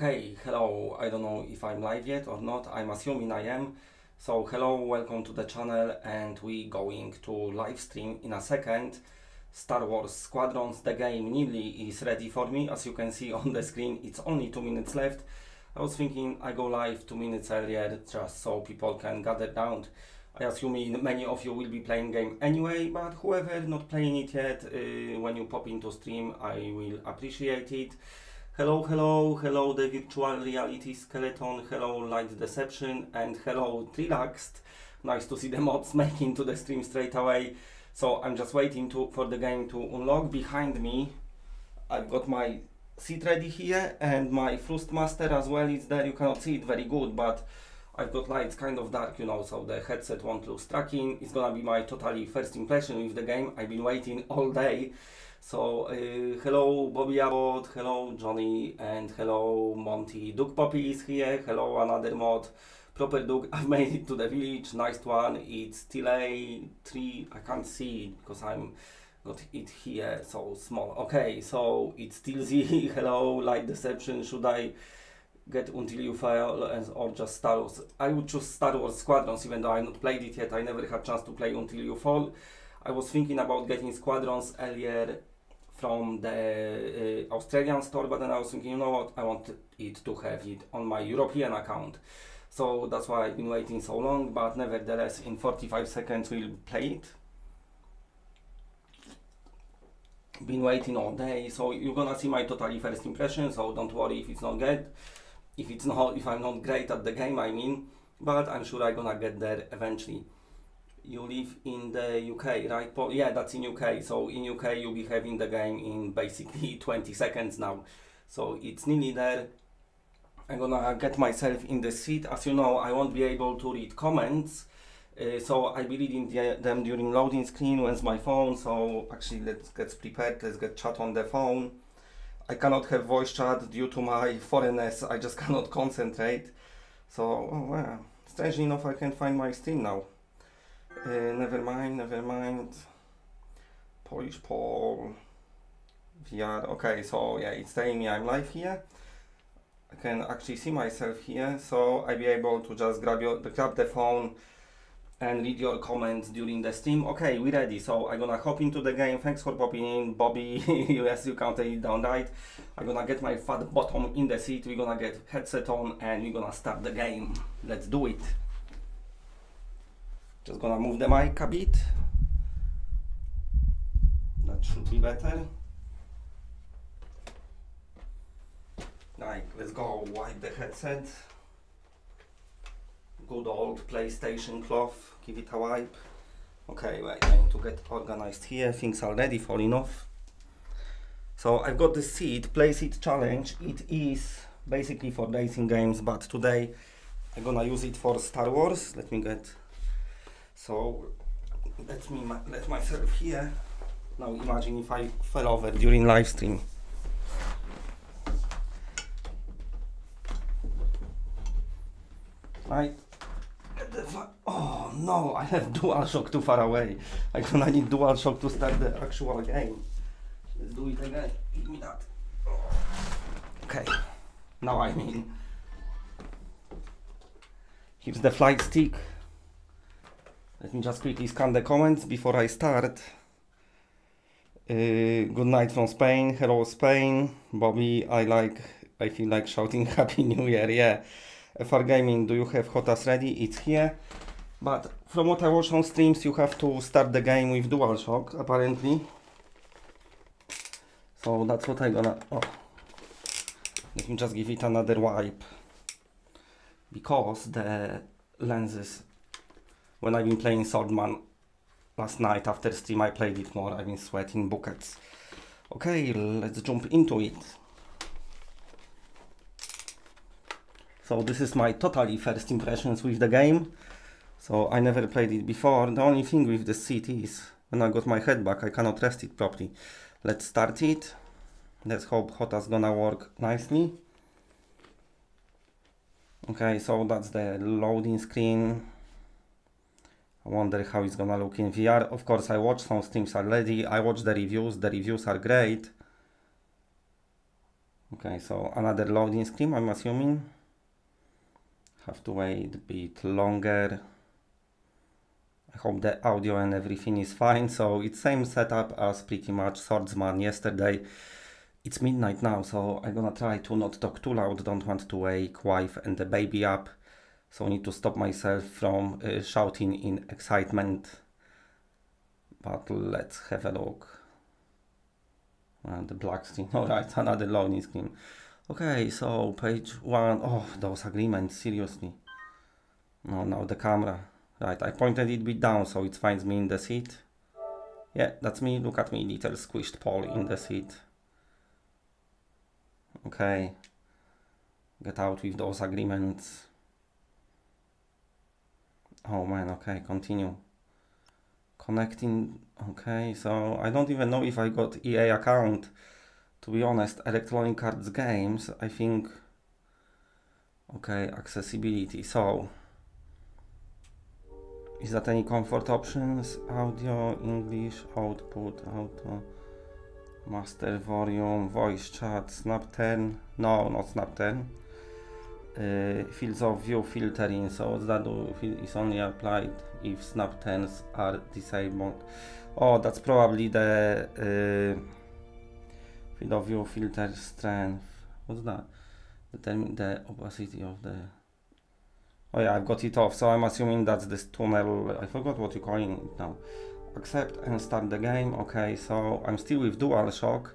Okay, hello. I don't know if I'm live yet or not. I'm assuming I am. So hello, welcome to the channel and we going to live stream in a second. Star Wars Squadrons, the game nearly is ready for me. As you can see on the screen, it's only two minutes left. I was thinking I go live two minutes earlier just so people can gather down. I assume many of you will be playing game anyway, but whoever not playing it yet, uh, when you pop into stream, I will appreciate it. Hello, hello, hello the virtual reality skeleton, hello light deception, and hello relaxed. Nice to see the mods making to the stream straight away. So I'm just waiting to for the game to unlock. Behind me, I've got my seat ready here, and my Thrustmaster as well is there. You cannot see it very good, but I've got lights kind of dark, you know, so the headset won't lose tracking. It's gonna be my totally first impression with the game. I've been waiting all day. So, uh, hello Bobby Abbott, hello Johnny, and hello Monty. Duke Poppy is here, hello another mod. Proper Duke, I've made it to the village, nice one. It's still a 3, I can't see because I'm got it here so small. Okay, so it's still Z, hello, light deception, should I get until you fail or just Star Wars. I would choose Star Wars Squadrons even though I not played it yet. I never had chance to play until you fall. I was thinking about getting Squadrons earlier from the uh, Australian store, but then I was thinking, you know what, I want it to have it on my European account. So that's why I've been waiting so long, but nevertheless, in 45 seconds we'll play it. Been waiting all day, so you're gonna see my totally first impression, so don't worry if it's not good if it's not if I'm not great at the game I mean but I'm sure I'm gonna get there eventually you live in the UK right Paul? yeah that's in UK so in UK you'll be having the game in basically 20 seconds now so it's nearly there I'm gonna get myself in the seat as you know I won't be able to read comments uh, so I'll be reading the, them during loading screen when's my phone so actually let's get prepared let's get chat on the phone I cannot have voice chat due to my foreignness. I just cannot concentrate. So, oh, well, strangely enough, I can't find my Steam now. Uh, never mind, never mind. Polish Paul. VR. Okay, so yeah, it's telling me I'm live here. I can actually see myself here, so I'll be able to just grab your grab the phone and read your comments during the stream. Okay, we're ready. So I'm gonna hop into the game. Thanks for popping in, Bobby. yes, you counted it down right. I'm gonna get my fat bottom in the seat. We're gonna get headset on and we're gonna start the game. Let's do it. Just gonna move the mic a bit. That should be better. Like, let's go wipe the headset good old PlayStation cloth, give it a wipe. Okay, wait, I need to get organized here, things are ready falling off. So I've got the seat, play seat challenge. It is basically for racing games, but today I'm gonna use it for Star Wars. Let me get, so let me let myself here. Now imagine if I fell over during live stream. Right, Oh no, I have DualShock too far away. I'm gonna need DualShock to start the actual game. Let's do it again. Give me that. Okay, now I mean. Here's the flight stick. Let me just quickly scan the comments before I start. Uh, good night from Spain. Hello Spain. Bobby, I like, I feel like shouting Happy New Year. Yeah. FR Gaming, do you have HOTAS ready? It's here. But from what I watch on streams, you have to start the game with DualShock, apparently. So that's what I'm gonna... Oh. Let me just give it another wipe. Because the lenses... When I've been playing Swordman last night after stream, I played it more. I've been sweating buckets. Okay, let's jump into it. So this is my totally first impressions with the game. So I never played it before. The only thing with the seat is when I got my head back, I cannot rest it properly. Let's start it. Let's hope HOTAS gonna work nicely. Okay, so that's the loading screen. Wonder how it's gonna look in VR. Of course, I watched some streams already. I watched the reviews. The reviews are great. Okay, so another loading screen, I'm assuming. Have to wait a bit longer. I hope the audio and everything is fine. So it's same setup as pretty much Swordsman yesterday. It's midnight now, so I'm gonna try to not talk too loud. Don't want to wake wife and the baby up. So I need to stop myself from uh, shouting in excitement. But let's have a look. Uh, the black screen. Alright, another loading screen. Okay, so page one. Oh, those agreements, seriously. No, now the camera. Right, I pointed it bit down so it finds me in the seat. Yeah, that's me. Look at me, little squished Paul in the seat. Okay. Get out with those agreements. Oh man, okay, continue. Connecting, okay, so I don't even know if I got EA account. To be honest, Electronic Arts Games, I think, okay, accessibility, so, is that any comfort options? Audio, English, output, auto, master volume, voice chat, snap turn, no, not snap turn. Uh, fields of view filtering, so that is only applied if snap turns are disabled. Oh, that's probably the uh, field of view filter strength. What's that? Determine the opacity of the. Oh yeah, I've got it off. So I'm assuming that's this tunnel. I forgot what you're calling it now. Accept and start the game. Okay, so I'm still with DualShock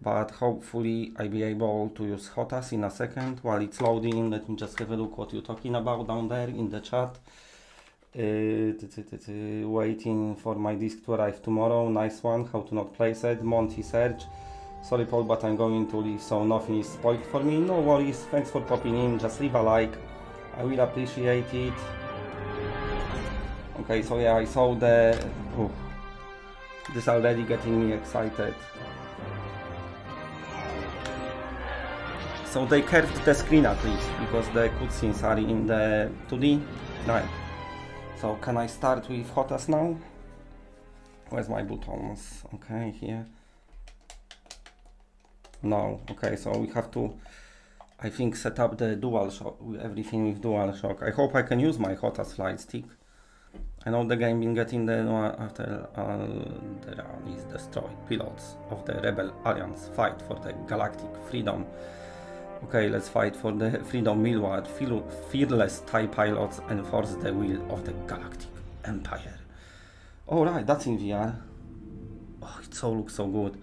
but hopefully I'll be able to use HOTAS in a second while it's loading. Let me just have a look what you're talking about down there in the chat. Uh, waiting for my disc to arrive tomorrow. Nice one. How to not place it. Monty Serge. Sorry Paul, but I'm going to leave so nothing is spoiled for me. No worries. Thanks for popping in. Just leave a like. I will appreciate it. Okay, so yeah, I saw the... Oh, this already getting me excited. So they curved the screen at least, because the cutscenes are in the 2D. Right. So can I start with HOTAS now? Where's my buttons? Okay, here. No, okay, so we have to, I think, set up the DualShock, everything with DualShock. I hope I can use my HOTAS flight stick. I know the game been getting the after uh, Alderaan is destroyed. Pilots of the Rebel Alliance fight for the galactic freedom Okay, let's fight for the freedom Milward, fearless TIE pilots enforce the will of the Galactic Empire. Alright, that's in VR. Oh, it so looks so good.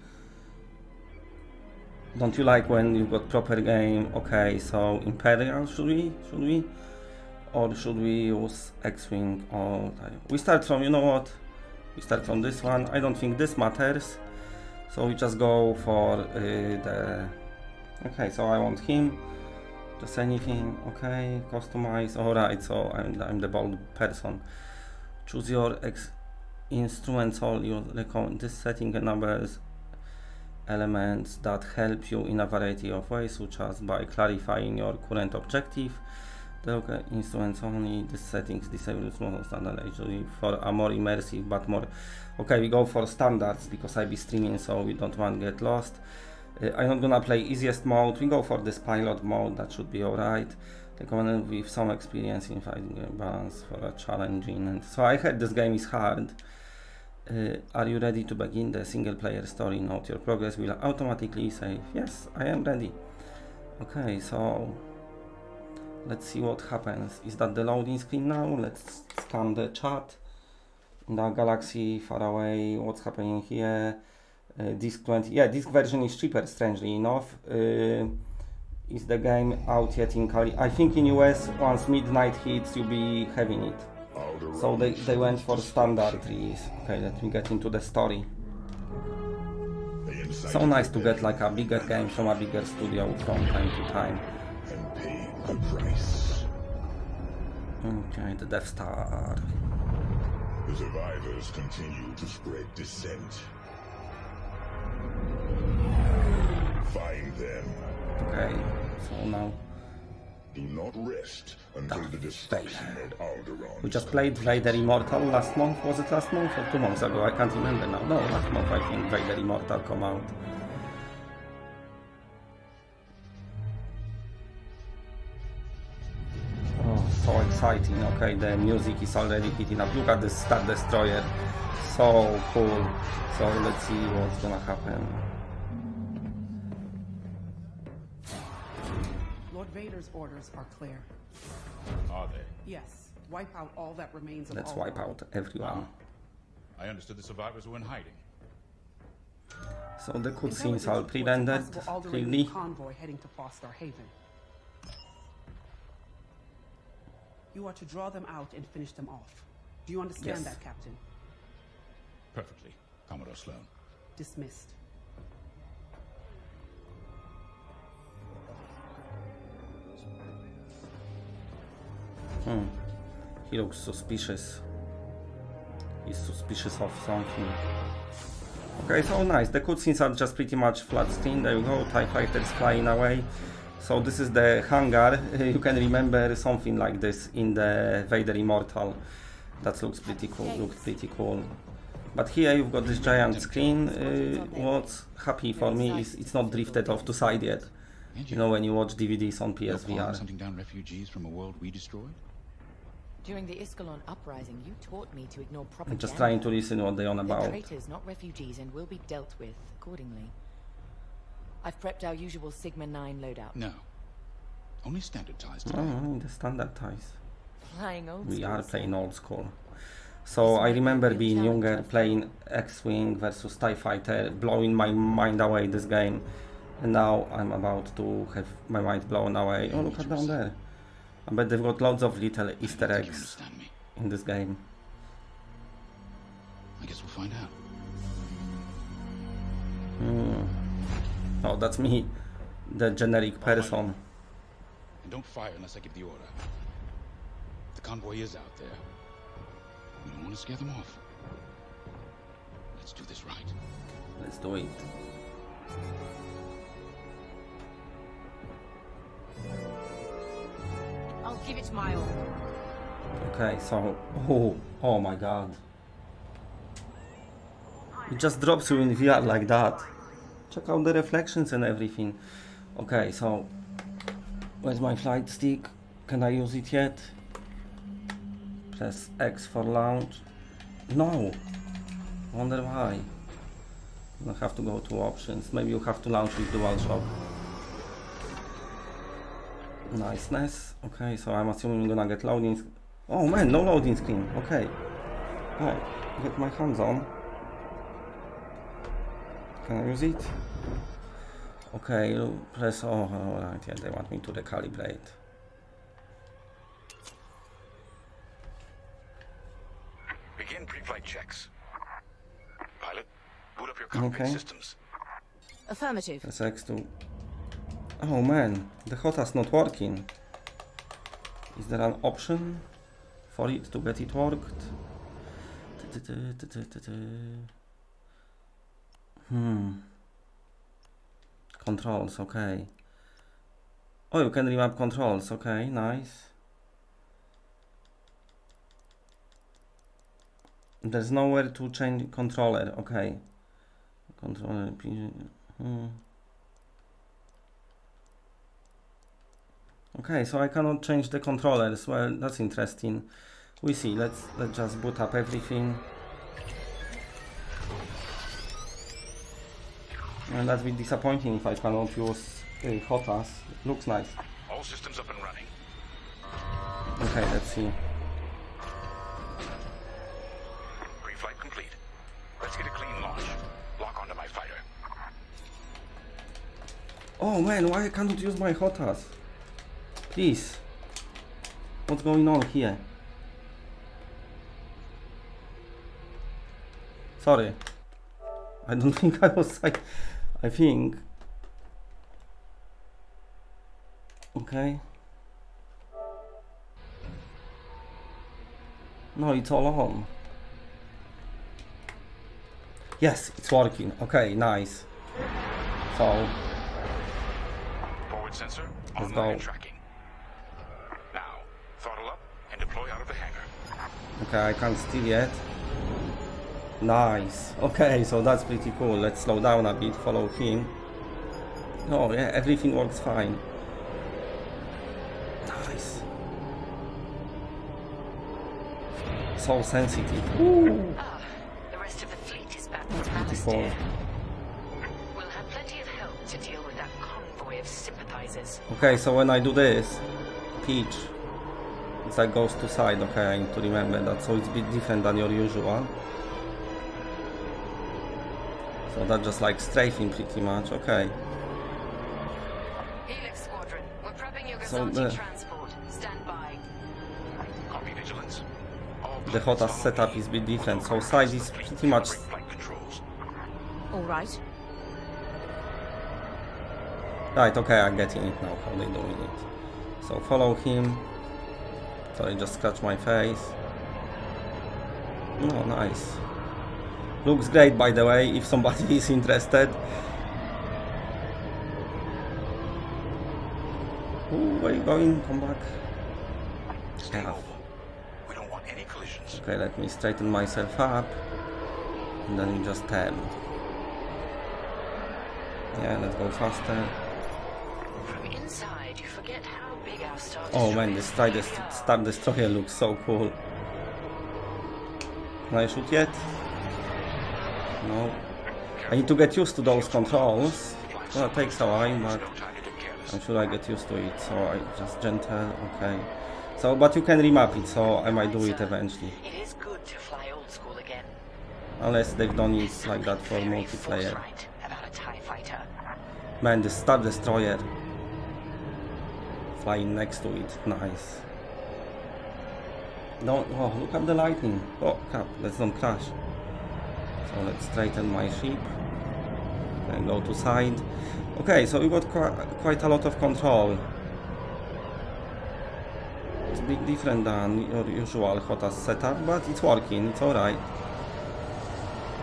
Don't you like when you got proper game? Okay, so Imperial, should we? Should we? Or should we use X-Wing all time? We start from, you know what? We start from this one. I don't think this matters. So we just go for uh, the Okay, so I want him. Just anything. Okay, customize. Alright, so I'm, I'm the bold person. Choose your ex instruments all your this setting numbers elements that help you in a variety of ways such as by clarifying your current objective the okay, instruments only the settings disable small standard actually for a more immersive but more okay we go for standards because I be streaming so we don't want to get lost I'm not gonna play easiest mode, we go for this pilot mode, that should be alright. The Recommended with some experience in fighting balance for a challenging and so I heard this game is hard. Uh, are you ready to begin the single player story? Note your progress will automatically save. Yes, I am ready. Okay, so let's see what happens. Is that the loading screen now? Let's scan the chat. The galaxy far away, what's happening here? Uh, disc 20 yeah disc version is cheaper strangely enough. Uh, is the game out yet in Cali? I think in US once midnight hits you'll be having it. So they, they went for standard release okay let me get into the story. So nice to get like a bigger game from a bigger studio from time to time. Okay the Death Star. The survivors continue to spread dissent Find them. Okay, so now. Do not rest until ah, the destruction of Alderaan. We just played Vader Immortal last month. Was it last month or two months ago? I can't remember now. No, last month I think Vader Immortal come out. Oh, so exciting. Okay, the music is already hitting up. Look at this Star Destroyer. So cool. So let's see what's gonna happen. Lord Vader's orders are clear. Are they? Yes, wipe out all that remains of Let's all wipe out everyone. I understood the survivors were in hiding. So the cutscenes Intelligence are reports a pre-rendered possible clearly. convoy heading to Fostar Haven. You are to draw them out and finish them off. Do you understand Yes. that, Captain? Perfectly, Commodore Sloane. Dismissed. Hmm. He looks suspicious. He's suspicious of something. Okay, so nice. The cutscenes are just pretty much flat screen. There you go. TIE fighters flying away. So this is the hangar. You can remember something like this in the Vader Immortal. That looks pretty cool. Looks pretty cool. But here you've got this giant screen. Uh, what's happy for me is it's not drifted off to side yet. You know when you watch DVDs on You're calling PSVR. something down refugees from a world we destroyed? During the Iskalon uprising, you taught me to ignore I'm propaganda. just trying to listen what they're on They're about. traitors, not refugees, and will be dealt with accordingly. I've prepped our usual Sigma 9 loadout. No. Only standard ties today. Oh, the standard ties. Flying old We school, are sir. playing old school. So I remember being younger, playing X-Wing versus TIE Fighter, blowing my mind away this game. And now I'm about to have my mind blown away. Oh, look at down there. I bet they've got loads of little Easter don't think you eggs in this game. I guess we'll find out. Oh, that's me, the generic person. And don't fire unless I give the order. The convoy is out there. We don't want to scare them off. Let's do this right. Let's do it. I'll give it my all. Okay, so oh, oh my god. It just drops you in VR like that. Check out the reflections and everything. Okay, so where's my flight stick? Can I use it yet? Press X for launch. No. Wonder why. I have to go to options. Maybe you have to launch with DualShock. Niceness. Okay, so I'm assuming you're gonna get loading. Oh man, no loading screen. Okay. Right, get my hands on. Can I use it? Okay, press. Oh, alright. Yeah, they want me to recalibrate. Begin pre-flight checks. Pilot, boot up your cockpit Okay. systems. Affirmative. Press X to. Oh man, the HOTAS not working. Is there an option for it to get it worked? Hmm. Controls, okay. Oh, you can remap controls, okay, nice. There's nowhere to change controller, okay. Controller, hmm. Okay, so I cannot change the controllers. Well, that's interesting. We see. Let's let's just boot up everything. And that'd be disappointing if I cannot use uh, HOTAS. Looks nice. All systems up and running. Okay, let's see. Oh man, why I cannot use my HOTAS? Please. What's going on here? Sorry. I don't think I was like I think Okay. No, it's all on. Yes, it's working. Okay, nice. So Forward sensor Let's online go. tracking. Now, throttle up and deploy out of the hangar. Okay, I can't steal yet. Nice. Okay, so that's pretty cool. Let's slow down a bit, follow him. Oh yeah, everything works fine. Nice. so sensitive. Ah, the rest of the fleet is back with Beautiful. Malastare. Sympathizers. Okay, so when I do this, pitch, it's like goes to side. Okay, I need to remember that. So it's a bit different than your usual. So that's just like strafing pretty much. Okay. Helix Squadron, we're prepping your So Gazanti the- transport. Stand by. Copy vigilance. All The HOTAS setup is a bit different. So side is pretty much Flight controls. All Ah, right. Right, okay, I'm getting it now, how they doing it. So follow him. So I just scratch my face. Oh, nice. Looks great, by the way, if somebody is interested. Ooh, where you going? Come back. Stay ah. mobile. We don't want any collisions. Okay, let me straighten myself up. And then you just turn. Yeah, let's go faster. From inside, you forget how big our star Oh man, this Star, Dest- Star Destroyer looks so cool. Can I shoot yet? No. I need to get used to those controls. Well, it takes a while, but. I'm sure I get used to it. So I just gentle, okay. So, but you can remap it, so I might do it eventually. It is good to fly old school again. Unless they've done it like that for multiplayer. forthright about a TIE. Man, the Star Destroyer. Flying next to it, nice. Don't, oh, look at the lightning. Oh, crap, let's not crash. So let's straighten my ship. And go to side. Okay, so we got qui- quite a lot of control. It's a bit different than your usual HOTAS setup, but it's working, it's alright.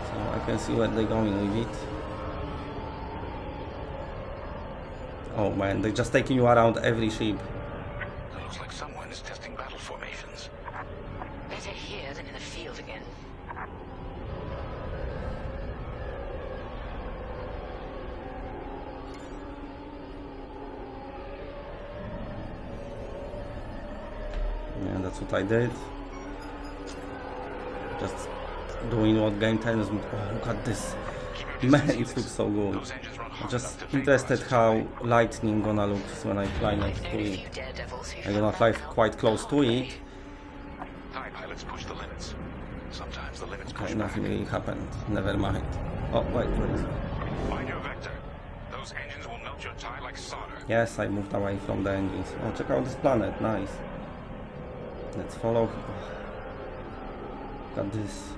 So I can see where they're going with it. Oh man, they're just taking you around every ship. Looks like someone is testing battle formations. Better here than in the field again. Yeah, that's what I did. Just doing what game tells me. Oh, look at this. Man, it looks so good. Those engines run I'm just interested how lightning gonna look when I fly next to it. few daredevils who I'm gonna fly quite close to it. TIE pilots push the limits. Sometimes the limits Okay, nothing really happened. Never mind. Oh, wait, wait. Mind your vector. Those engines will melt your tie like solder. Yes, I moved away from the engines. Oh, check out this planet. Nice. Let's follow. At this.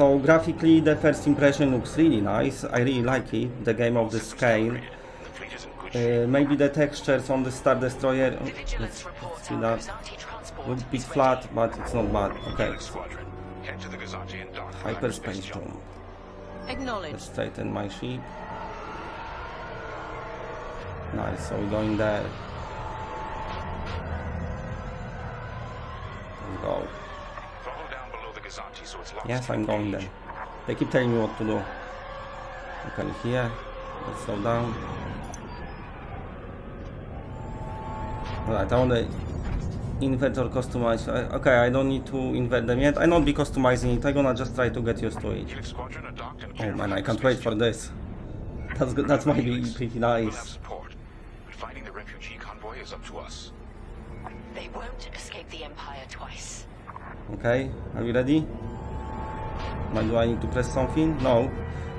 So graphically, the first impression looks really nice. I really like it. The game of the scale. The fleet is in good shape. Uh, maybe the textures on the Star Destroyer. oh, The let's, vigilance see that. Gazanti transport a bit flat, but it's not bad. Okay. Helix Squadron. Head to the Gazanti and dock. for Hyperspace jump. jump. Let's straighten my ship. Nice, so we're going there. Let's go. Throttle down below the Gazanti so it's locked Yes, I'm going there. They keep telling me what to do. Okay, here. Let's slow down. Alright, I want to invert or customize. I- Okay, I don't need to invert them yet. I not be customizing it. I'm gonna just try to get used to it. Oh man, I can't wait for this. That's good. That's might be pretty nice. fighting the refugee convoy is up to us. They won't escape the Empire twice. Okay, are you ready? Now, do I need to press something? No.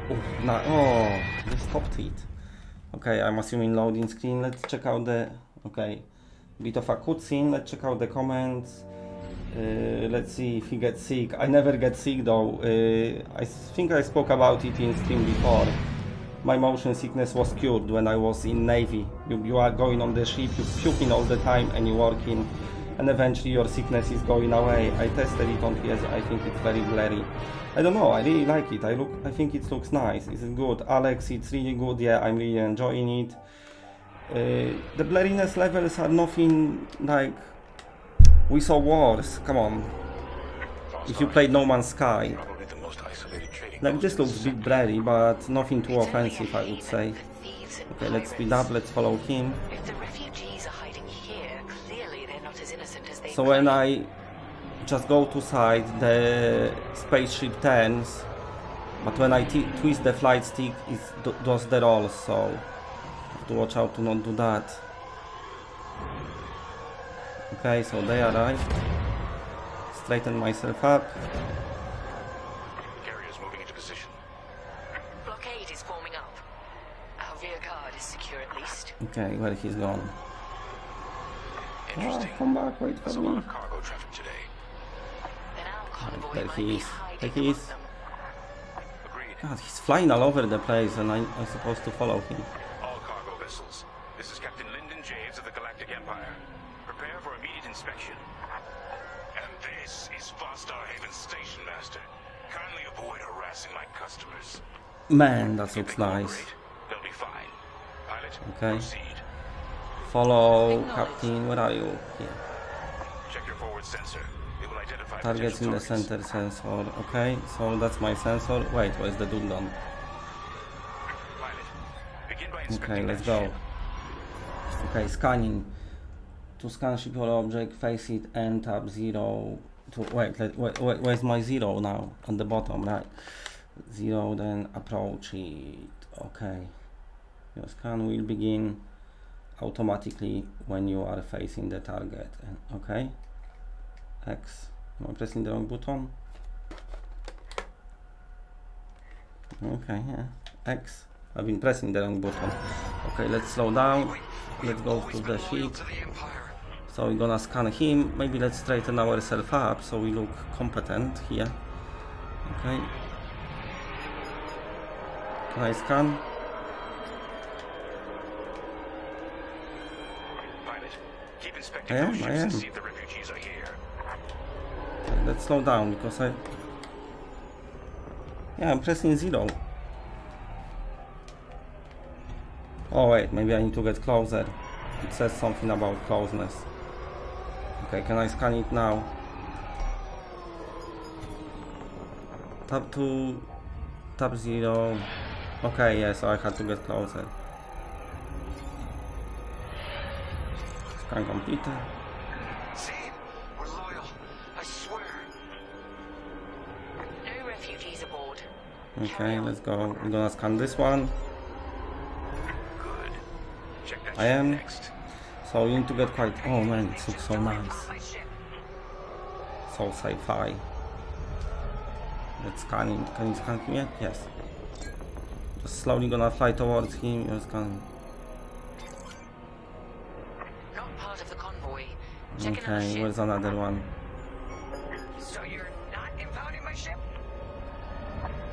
Oh, no. oh, they stopped it. Okay, I'm assuming loading screen. Let's check out the. Okay, bit of a cutscene. Let's check out the comments. Uh, let's see if he gets sick. I never get sick though. Uh, I think I spoke about it in stream before. My motion sickness was cured when I was in Navy. You, you are going on the ship, you puking all the time and you working and eventually your sickness is going away. I tested it on PS, I think it's very blurry. I don't know, I really like it. I look I think it looks nice. It's good. Alex, it's really good. Yeah, I'm really enjoying it. Uh, the blurriness levels are nothing like we saw wars. Come on. If you played No Man's Sky, Probably the most isolated trading like this looks a bit blurry, but nothing too It's only a offensive, I would say. for thieves innocent Okay, let's speed up, let's follow him. So when. I just go to side, the spaceship turns, but when I t twist the flight stick, it does the roll, so have to watch out to not do that. Okay, so they arrived. Straighten myself up. Carrier's moving into position. Blockade is forming up. Our rear guard is secure at least. Okay, where he's gone. Oh, Interesting. come back, wait for There's a lot me. of cargo traffic today. Then our convoy there he is. There he is. God, he's flying all over the place and I, I'm supposed to follow him. All cargo vessels. This is Captain Lindon Javes of the Galactic Empire. Prepare for immediate inspection. And this is Fostar Haven Station Master. Kindly avoid harassing my customers. Man, that If looks nice. They'll be fine. Pilot, Okay. proceed. Follow, Captain, where are you? Here. Check your forward sensor. It will identify Targets in the center sensor. Okay, so that's my sensor. Wait, where's the dude gone? Pilot, begin by Okay, let's go. ship. Okay, scanning. To scan ship or object, face it and tap zero. To wait, let, wait, wait, where's my zero now? On the bottom, right? Zero, then approach it. Okay. Your scan will begin automatically when you are facing the target. Okay. X. Am I pressing the wrong button? Okay, yeah. X. I've been pressing the wrong button. Okay, let's slow down. Let's go to the ship. So we're gonna scan him. Maybe let's straighten ourselves up so we look competent here. Okay. Can I scan? Pilot, keep inspecting I am, I am. see if the refugees are here. Okay, let's slow down because I. Yeah, I'm pressing zero. Oh wait, maybe I need to get closer. It says something about closeness. Okay, can I scan it now? Tab 2, tab 0. Okay, yeah, so I had to get closer. Scan completed. See? We're loyal. I swear. No refugees aboard. Okay, let's go. We're gonna scan this one. Good. Check that I am. next. So you need to get quite. Oh man, it looks so nice. So sci-fi. Let's scan him. Can you scan him yet? Yes. Just slowly gonna fly towards him. You're scanning. Check another Okay, ship. where's another one? So you're not impounding my ship?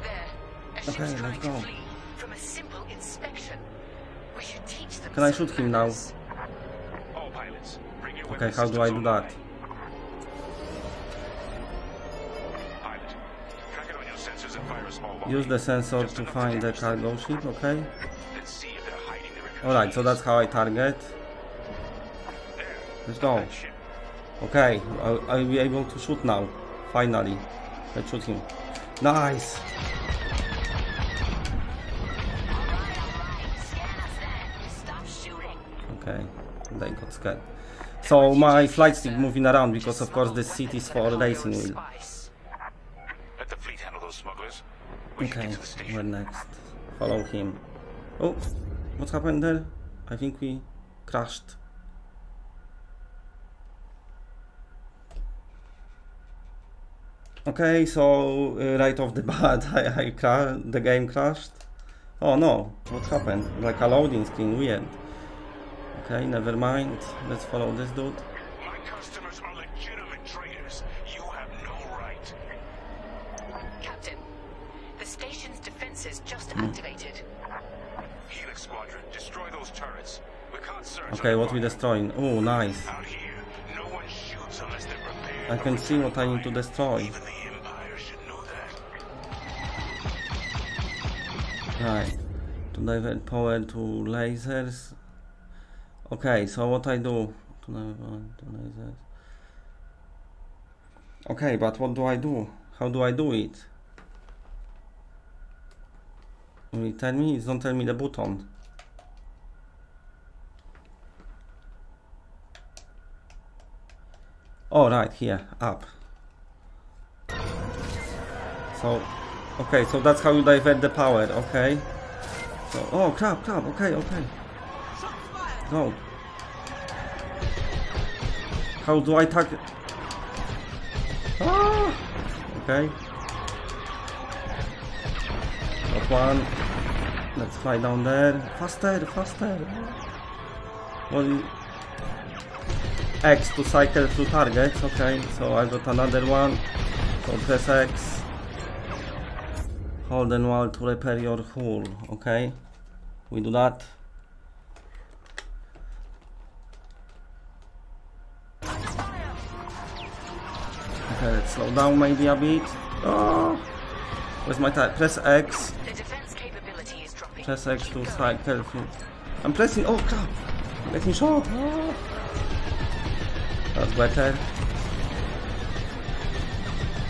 There. A ship's Okay, let's trying go. to flee from a simple inspection. We should teach them Can I shoot him now? All pilots, bring your Okay, how do I do that? online. Pilot, track it on your sensors and fire a small bomb. Use the sensor to find the cargo ship, okay? Let's see if they're hiding the refugees. Alright, so that's how I target. Let's go. Okay, I'll, I'll be able to shoot now. Finally. Let's shoot him. Nice! Okay, they got scared. So my flight stick moving around because of course this city is for racing wheel. Let the fleet handle those smugglers. We should Okay, get to the station. where next? Follow him. Oh, what happened there? I think we crashed. Okay, so uh, right off the bat, I, I cra- the game crashed. Oh no, what happened? Like a loading screen, weird. Okay, never mind. Let's follow this dude. My customers are legitimate traders. You have no right. Captain, the station's defenses just Hmm. activated. Helix Squadron, destroy those turrets. We can't search. Okay, what we underwater. destroying? Oh, nice. Out here, no one shoots unless they're prepared. I can see what I need to retrial. destroy. right. To divert power to lasers. Okay so what I do? To lasers. Okay but what do I do? How do I do it? Will it tell me? It's not tell me the button. Oh right here up. So okay, so that's how you divert the power, okay. So, oh, crap, crap, okay, okay. Go. How do I attack? Ah! Okay. Got one. Let's fly down there. Faster, faster. Well, X to cycle through targets. Okay, so I got another one. So press X. Hold and while to repair your hull. Okay, we do that. Okay, let's slow down maybe a bit. Oh, where's my type Press X. The defense capability is dropping. Press X to cycle. I'm pressing. Oh crap! I'm getting shot. Oh. That's better.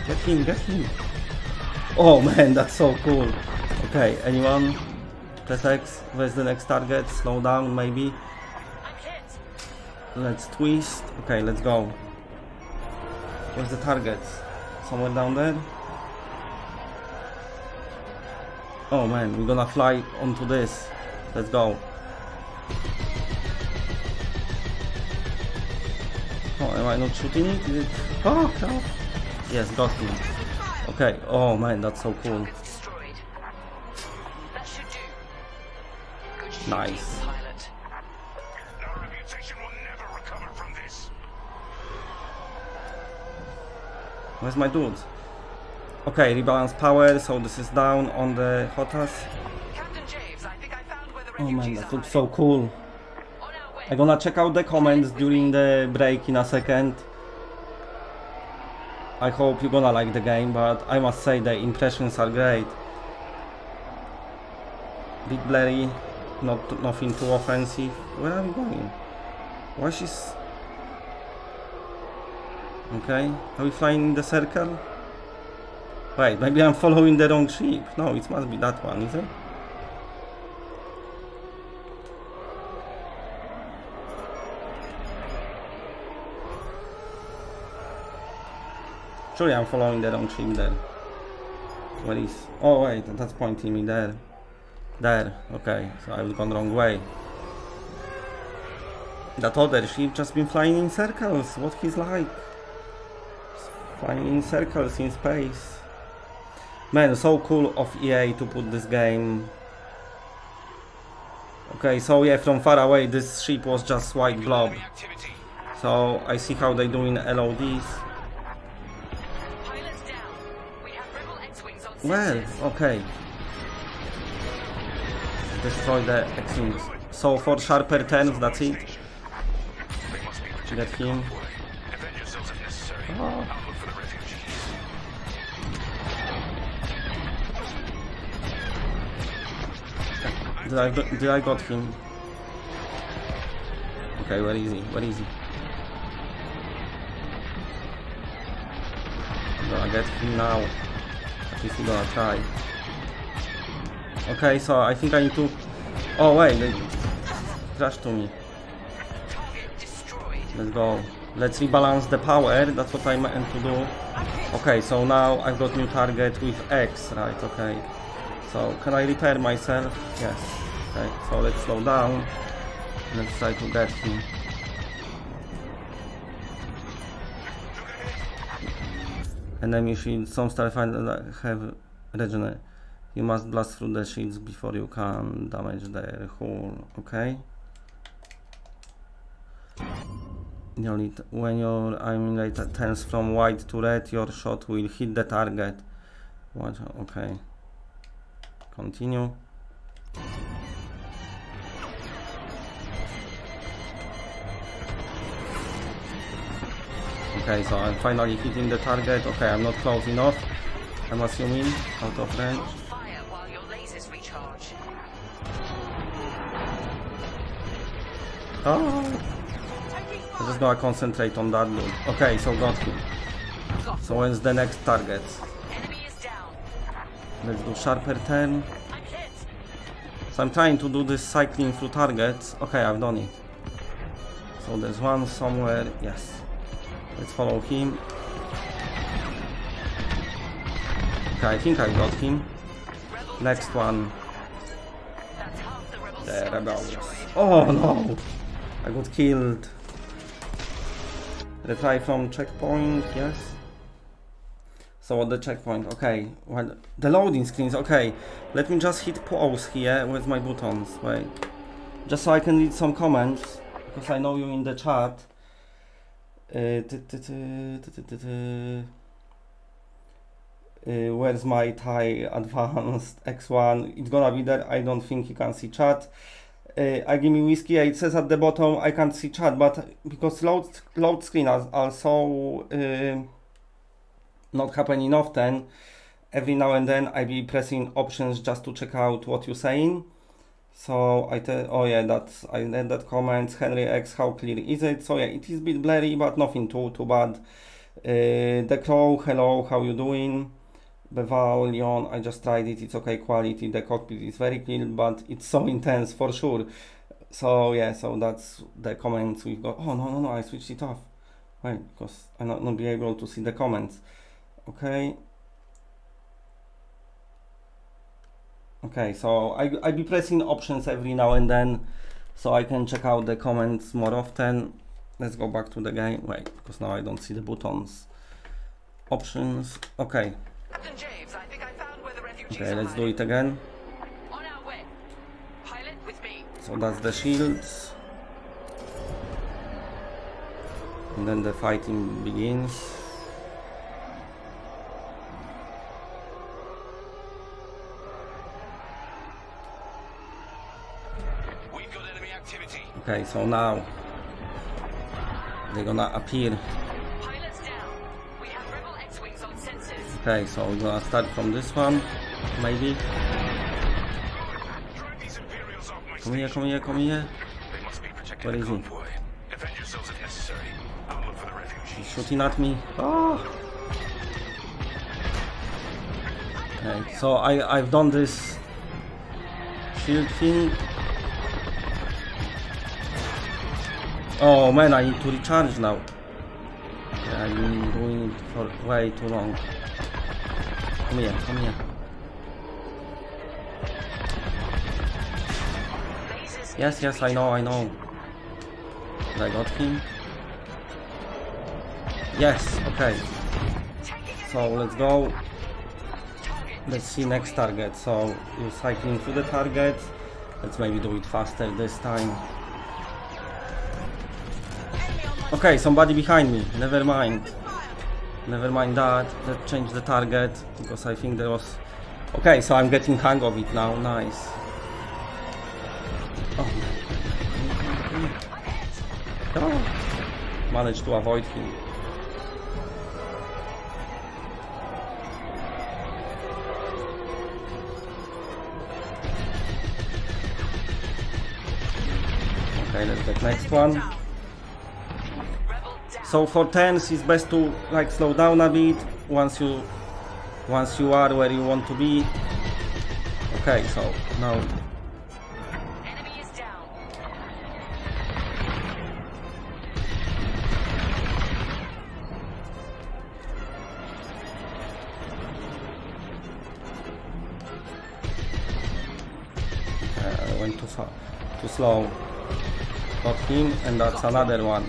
Get him, get him. Oh man, that's so cool. Okay, anyone? Press X. Where's the next target? Slow down, maybe. Let's twist. Okay, let's go. Where's the target? Somewhere down there? Oh man, we're gonna fly onto this. Let's go. Oh, am I not shooting it? It? Oh, crap. Yes, got him. Okay, oh man, that's so cool. That should do. Good shooting, Nice. pilot. Our reputation will never recover from this. Where's my dude? Okay, rebalance power, so this is down on the HOTAS. Captain Javes, I think I found where Oh man, refugees that looks so cool. On our way. I'm gonna check out the comments during the break in a second. I hope you're gonna like the game, but I must say the impressions are great. Bit blurry, not nothing too offensive. Where are we going? Why she's Okay, are we flying in the circle? Wait, maybe I'm following the wrong ship. No, it must be that one, is it? Surely I'm following the wrong ship there. Where is... Oh wait, that's pointing me there. There, okay, so I've gone the wrong way. That other ship just been flying in circles, what he's like. Just flying in circles in space. Man, so cool of EA to put this game. Okay, so yeah, from far away this ship was just white blob. So I see how they do in LODs. Well, okay. Destroy the X-Wings. So for sharper turns, that's it. Get him. Oh. Did I, did I got him? Okay, where is he? Where is he? I'm get him now. Gonna try. Okay, so I think I need to... Oh wait, they crashed to me. Let's go. Let's rebalance the power. That's what I meant to do. Okay, so now I've got new target with X, right? Okay. So can I repair myself? Yes. Okay. So let's slow down. Let's try to get him. Enemy shield. Some starfighters have regenerate. You must blast through the shields before you can damage their hull. Okay. When your emulator turns from white to red, your shot will hit the target. Watch, okay. Continue. Okay, so I'm finally hitting the target. Okay, I'm not close enough. I'm assuming out of range. Fire while your lasers recharge. Ah. Oh, I'm just gonna concentrate on that dude. Okay, so got him. So when's the next target? Enemy is down. Let's do sharper turn. So I'm trying to do this cycling through targets. Okay, I've done it. So there's one somewhere. Yes. Let's follow him. Okay, I think I got him. Next one. The rebels. Oh no! I got killed. Retry from checkpoint, yes. So at the checkpoint, okay. Well, the loading screens, okay. Let me just hit pause here with my buttons. Wait. Just so I can read some comments. Because I know you in the chat. Uh, uh, where's my Thai advanced X1? It's gonna be there. I don't think you can see chat. Uh, I give me whiskey. It says at the bottom I can't see chat, but because load load screen are, are so uh, not happening often, every now and then I be pressing options just to check out what you're saying. So I tell, oh yeah, that's I read that comment. Henry X, how clear is it? So yeah, it is a bit blurry, but nothing too too bad. Uh, the crow, hello, how you doing? Beval, Leon, I just tried it, it's okay quality, the cockpit is very clear, but it's so intense for sure. So yeah, so that's the comments we've got. Oh no, no, no, I switched it off. Wait, because I'm not, not be able to see the comments. Okay. Okay, so I, I be pressing options every now and then so I can check out the comments more often. Let's go back to the game. Wait, because now I don't see the buttons. Options. Okay. Captain James, I think I found where the refugees Okay, let's do it again. On our way. Pilot with me. So that's the shields. And then the fighting begins. We've got enemy activity. Okay, so now they're gonna appear. Pilots down. We have rebel X-wings on sensors. Okay, so we're gonna start from this one, maybe. Drive these Imperials off my Come here, come here, come here. They must be protecting Where he? convoy. Defend yourselves if necessary. I'll look for the refugees. He's shooting at me. Oh. Okay, so I I've done this shield thing. Oh man, I need to recharge now. Okay, I've been doing it for way too long. Come here, come here. Yes, yes, I know, I know. I got him. Yes, okay. So let's go. Let's see next target. So you're cycling through the target. Let's maybe do it faster this time. Okay, somebody behind me. Never mind. Never mind that. Let's change the target because I think there was. Okay, so I'm getting hang of it now. Nice. Oh. Oh. Managed to avoid him. Okay, let's get next one. So for tens, it's best to like slow down a bit once you once you are where you want to be. Okay, so now Enemy is down. uh, I went too far, too slow. Got him, and that's another one.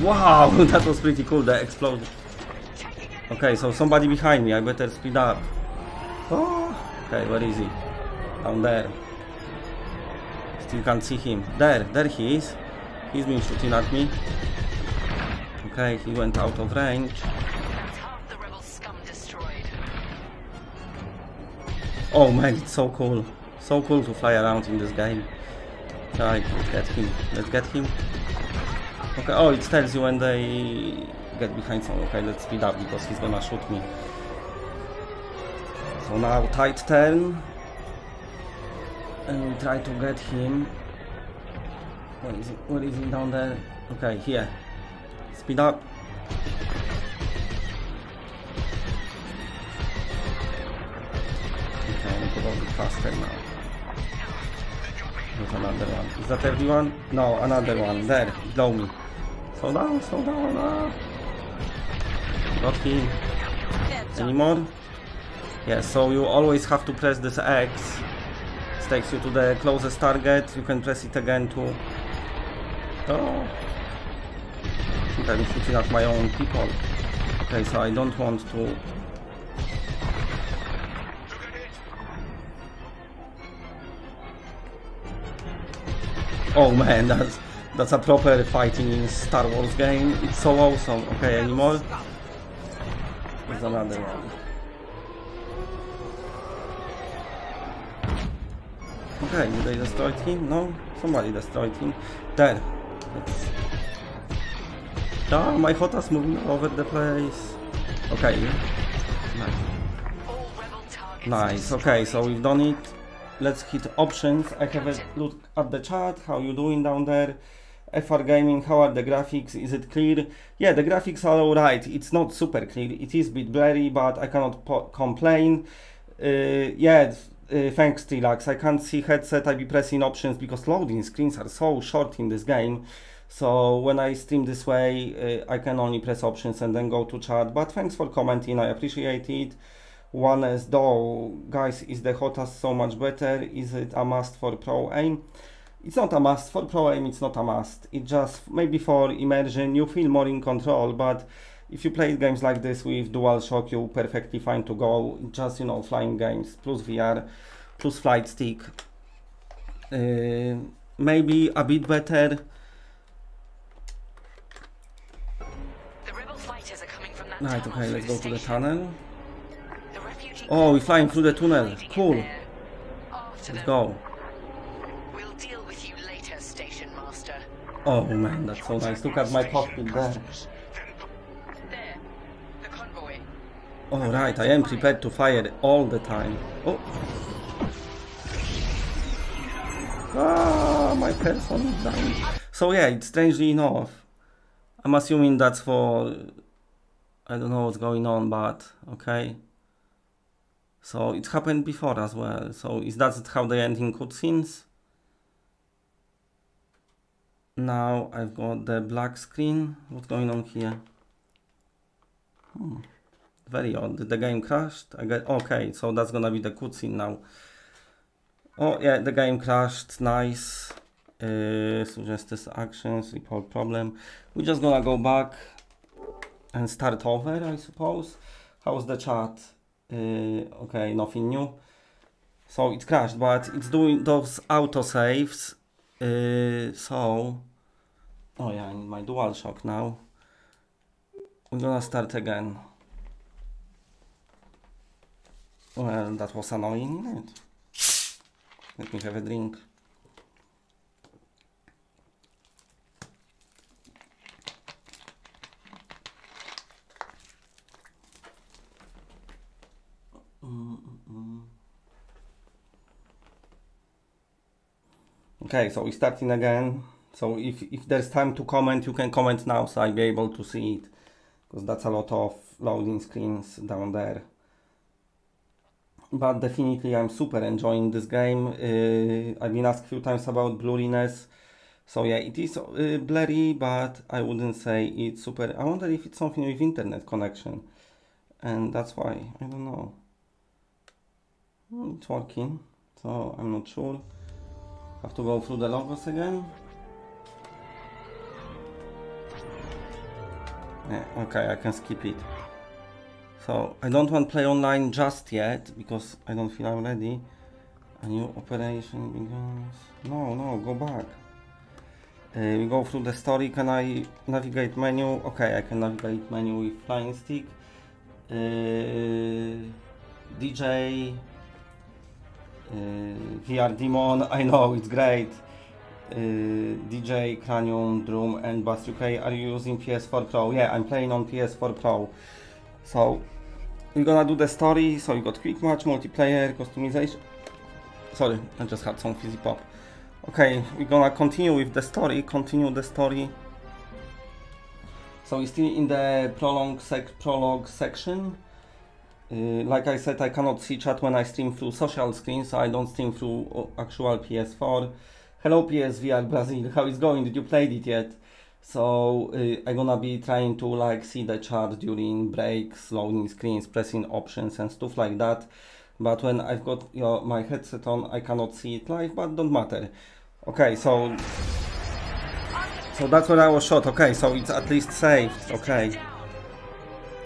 Wow, that was pretty cool. The explosion. Okay, so somebody behind me. I better speed up. Oh, okay, where is he? Down there. Still can't see him. There, there he is. He's been shooting at me. Okay, he went out of range. Oh man, it's so cool. So cool to fly around in this game. Right, let's get him. Let's get him. Okay, oh, it tells you when they get behind someone. Okay, let's speed up because he's gonna shoot me. So now tight turn. And we try to get him. Where is he? Where is he down there? Okay, here. Speed up. Okay, I to go a bit faster now. There's another one. Is that everyone? No, another one. There, below me. Slow down, slow down. Ah. Got him. Anymore? Yeah, so you always have to press this X. Takes you to the closest target. You can press it again to... Oh. I think I'm shooting at my own people. Okay, so I don't want to... Oh man, that's that's a proper fighting in Star Wars game. It's so awesome. Okay, anymore? There's another one. Okay, did they destroy him? No? Somebody destroyed him. There. Let's... Ah, my HOTAS moving over the place. Okay. Nice. Nice. Okay, so we've done it. Let's hit options. I have a look at the chat. How you doing down there? FR Gaming, how are the graphics? Is it clear? Yeah, the graphics are alright. It's not super clear. It is a bit blurry, but I cannot complain. Uh, yeah, uh, thanks Trilax. I can't see headset. I be pressing options because loading screens are so short in this game. So when I stream this way, uh, I can only press options and then go to chat. But thanks for commenting. I appreciate it. One as though, guys, is the HOTAS so much better? Is it a must for pro aim? It's not a must for pro aim. It's not a must. It just maybe for immersion you feel more in control. But if you play games like this with DualShock, you're perfectly fine to go. Just you know, flying games plus VR plus flight stick. Uh, maybe a bit better. The rebel fighters are coming from that Right, okay, let's go to the tunnel. Oh, we're flying through the tunnel. Cool. Let's go. We'll deal with you later, station master. Oh man, that's so nice. Look at my cockpit there. There. The convoy. Oh right, I am prepared to fire all the time. Oh. Ah, my person is dying. So yeah, it's strangely enough. I'm assuming that's for... I don't know what's going on, but okay. So it happened before as well. So is that how they end in cutscenes? Now I've got the black screen. What's going on here? Hmm. Very odd. Did the game crashed? I get okay, so that's gonna be the cutscene now. Oh yeah, the game crashed. Nice. Uh, suggested actions, report problem. We're just gonna go back and start over, I suppose. How's the chat? Uh, okay, nothing new. So it crashed, but it's doing those autosaves. Uh, so, oh yeah, I need my DualShock now. We're gonna start again. Well, that was annoying, it? Let me have a drink. Okay, so we're starting again. So if, if there's time to comment, you can comment now so I'll be able to see it. Because that's a lot of loading screens down there. But definitely I'm super enjoying this game. Uh, I've been asked a few times about blurriness. So yeah, it is uh, blurry, but I wouldn't say it's super. I wonder if it's something with internet connection. And that's why, I don't know. Hmm, It's working, so I'm not sure. Have to go through the logos again. Yeah, okay, I can skip it. So I don't want to play online just yet because I don't feel I'm ready. A new operation begins. No, no, go back. Uh, we go through the story. Can I navigate menu? Okay, I can navigate menu with flying stick. Uh, DJ, uh, VR Demon. I know it's great. DJ, Cranium, Drum, and Bass UK. Are you using PS4 Pro? Yeah, I'm playing on PS4 Pro. So we're gonna do the story. So we got quick match, multiplayer, customization. Sorry, I just had some fizzy pop. Okay, we're gonna continue with the story. Continue the story. So we're still in the prologue, sec prologue section. Uh, like I said, I cannot see chat when I stream through social screens, so I don't stream through uh, actual PS4. Hello PSVR Brazil, how is going? Did you play it yet? So uh, I'm gonna be trying to like see the chart during breaks, loading screens, pressing options and stuff like that. But when I've got your, my headset on, I cannot see it live, but don't matter. Okay, so so that's where I was shot. Okay, so it's at least saved. Okay,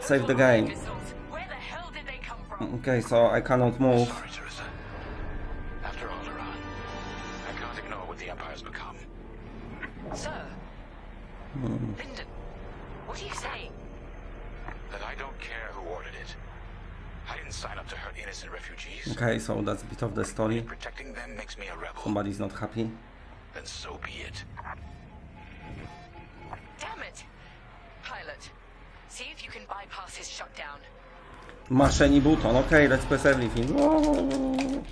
save the game. Missiles. Where the hell did they come from? Okay, so I cannot move. Lindon, what are you saying? That I don't care who ordered it. I didn't sign up to hurt innocent refugees. Okay, so that's a bit of the story. Protecting them makes me a rebel. Somebody's not happy. Then so be it. Damn it! Pilot, see if you can bypass his shutdown. Mash any button. Okay, let's press everything. Remember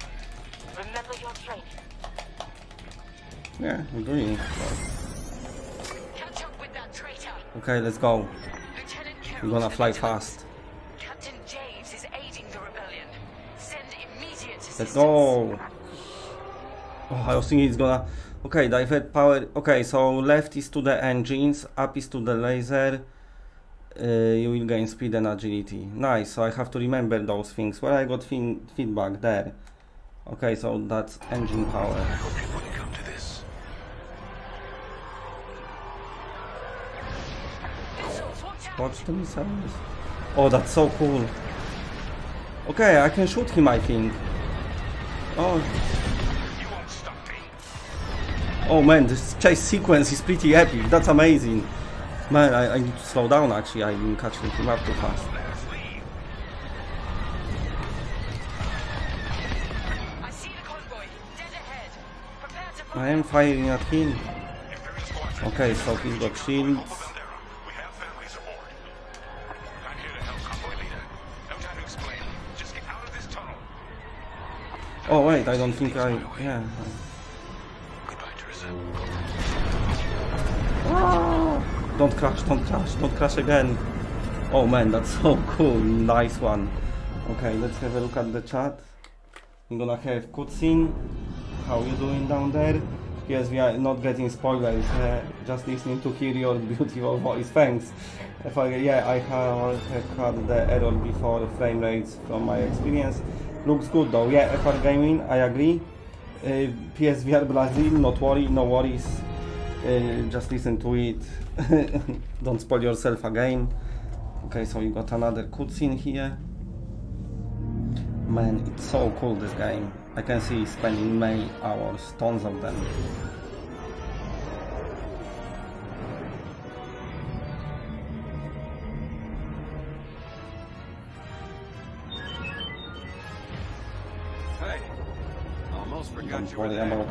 your training. Yeah, I'm doing it. Okay, let's go. We're gonna fly fast. Captain Javes is aiding the rebellion. Send immediate assistance. Let's go. Oh, I was thinking it's gonna. Okay, divert power. Okay, so left is to the engines, up is to the laser. Uh, you will gain speed and agility. Nice. So I have to remember those things. Where I got feedback there. Okay, so that's engine power. Watch the missiles. Oh, that's so cool. Okay, I can shoot him, I think. Oh, oh man, this chase sequence is pretty epic. That's amazing. Man, I, I need to slow down actually. I've been catching him up too fast. Let. I see the convoy. Dead ahead. Prepare to fire. I am firing at him. Okay, so he's got shields. Oh wait, I don't think I. Yeah. Goodbye, Teresa. Don't crash, don't crash, don't crash again. Oh man, that's so cool. Nice one. Okay, let's have a look at the chat. I'm gonna have cutscene. How you doing down there? Yes, we are not getting spoilers. Uh, just listening to hear your beautiful voice. Thanks. If I, yeah, I have, have had the error before frame rates from my experience. Looks good though. Yeah, FR Gaming, I agree. Uh, PSVR Brazil, not worry, no worries. Uh, just listen to it. Don't spoil yourself again. Okay, so you got another cutscene here. Man, it's so cool this game. I can see spending many hours, tons of them.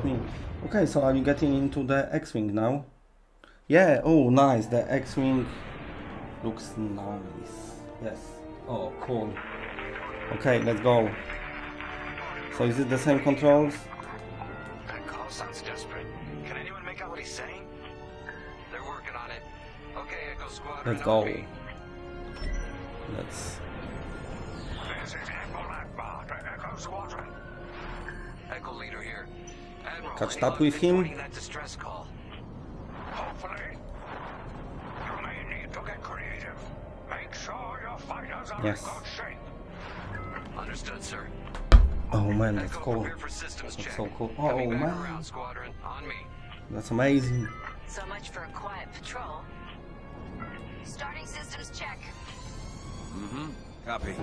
Me. Okay, so are you getting into the X-Wing now? Yeah, oh nice, the X-Wing looks nice. Yes. Oh, cool. Okay, let's go. So is it the same controls? That call sounds desperate. Can anyone make out what he's saying? They're working on it. Okay, Echo Squadron. Let's go. Let's... sure your fighters are Yes. in good shape. Understood, sir. Oh man, that's cool. prepare for systems That's so cool. Coming Oh, man. around, Squadron. On me. That's amazing. So much for a quiet patrol. Starting systems check. Mm-hmm. Copy.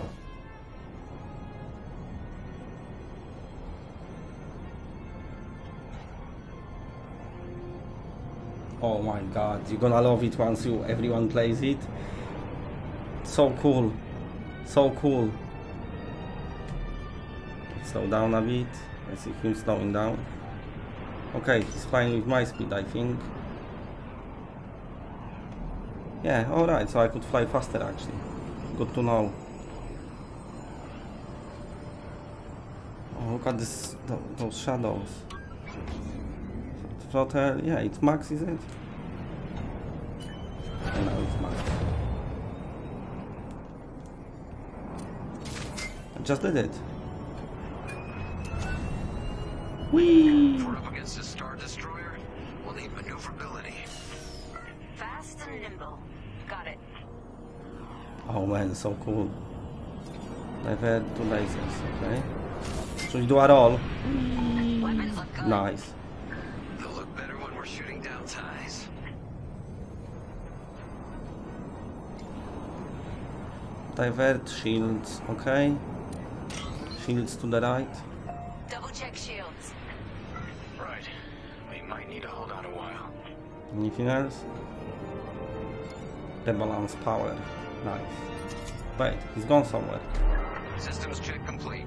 Oh my god, you're gonna love it once you everyone plays it. So cool. So cool. Slow down a bit. I see him slowing down. Okay, he's flying with my speed, I think. Yeah, alright, so I could fly faster actually. Good to know. Oh, look at this, those shadows. Throttle, yeah, it's max, is it? I know it's max. I just did it. Whee! If we're up against a Star Destroyer, we'll need maneuverability. Fast and nimble. Got it. Oh man, so cool. I've had two lasers, okay. Should we do a roll? Weapons look good. Nice. Divert shields, okay. Shields to the right. Double check shields. Right. We might need to hold out a while. Anything else? Rebalance power. Nice. Wait, he's gone somewhere. Systems check complete.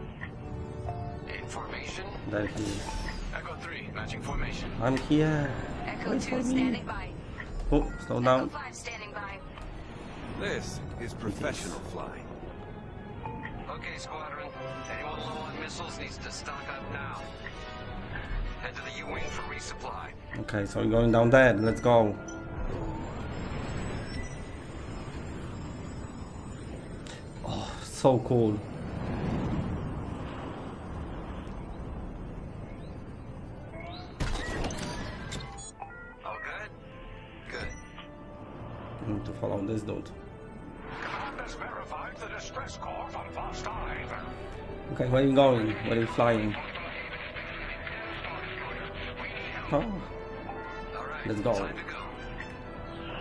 Information. There he is. Echo 3, matching formation. I'm here. Echo Wait 2 for me. standing by. Oh, slow Echo down. 5 standing by. This is professional flying. Okay, squadron. Anyone low on missiles needs to stock up now. Head to the U-wing for resupply. Okay, so we're going down there. Let's go. Oh, so cool. All good? Good. I need to follow this dude. Okay, where are you going? Where are you flying? Oh, Let's go. Time to go.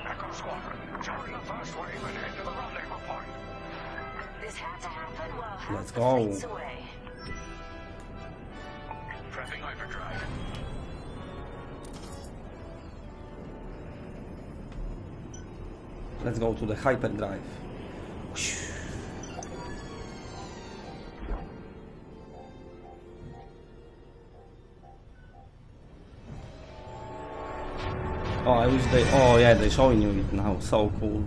Echo Squadron, join the first wave and head to the rendezvous point. This had to happen while half Let's go. away. Prepping hyperdrive. let's go to the hyperdrive. Oh, I wish they. Oh, yeah, they're showing you it now. So cool.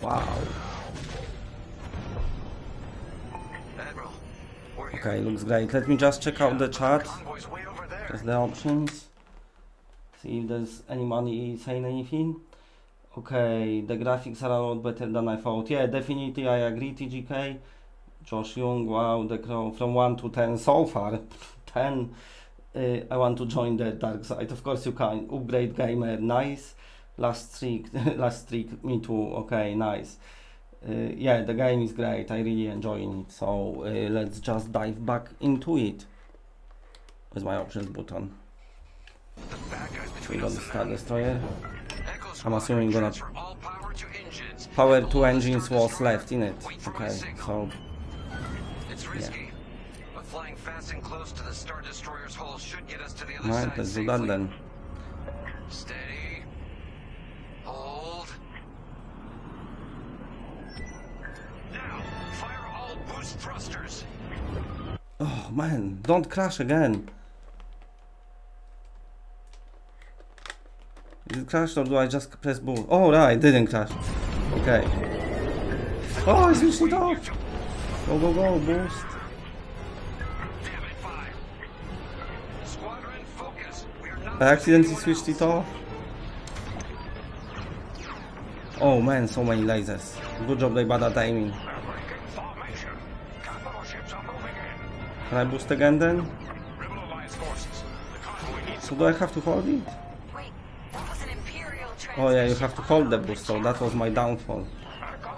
Wow. Okay, looks great. Let me just check out the chat. There's the options. See if there's anybody saying anything. Okay, the graphics are a lot better than I thought. Yeah, definitely I agree TGK. Josh Young, wow, the crow from 1 to 10 so far. 10. Uh, I want to join the dark side. Of course you can. Upgrade gamer, nice. Last streak, last streak, me too. Okay, nice. Uh, yeah, the game is great. I really enjoying it. So uh, let's just dive back into it. Where's my options button? The bad guys We got the Star. Destroyer. I'm assuming gonna power to engines. two engines was left in it. Wait for my Okay, so It's risky, but flying fast and close to the Star Destroyer's hull should get us to the other right, side let's do that then. Steady. Hold. Now, fire all boost thrusters. Oh man, don't crash again. Is it crashed or do I just press boost? Oh right, it didn't crash. Okay. Oh, I switched it off. Go go go, boost. Damn it, five. Squadron, focus. We are not I accidentally switched it off. Oh man, so many lasers. Good job they bad at aiming. Formation. Capital ships are moving in. Can I boost again then? Rebel Alliance forces. The convoy needs So do I have to hold it? Oh yeah, you have to hold the boost, so that was my downfall.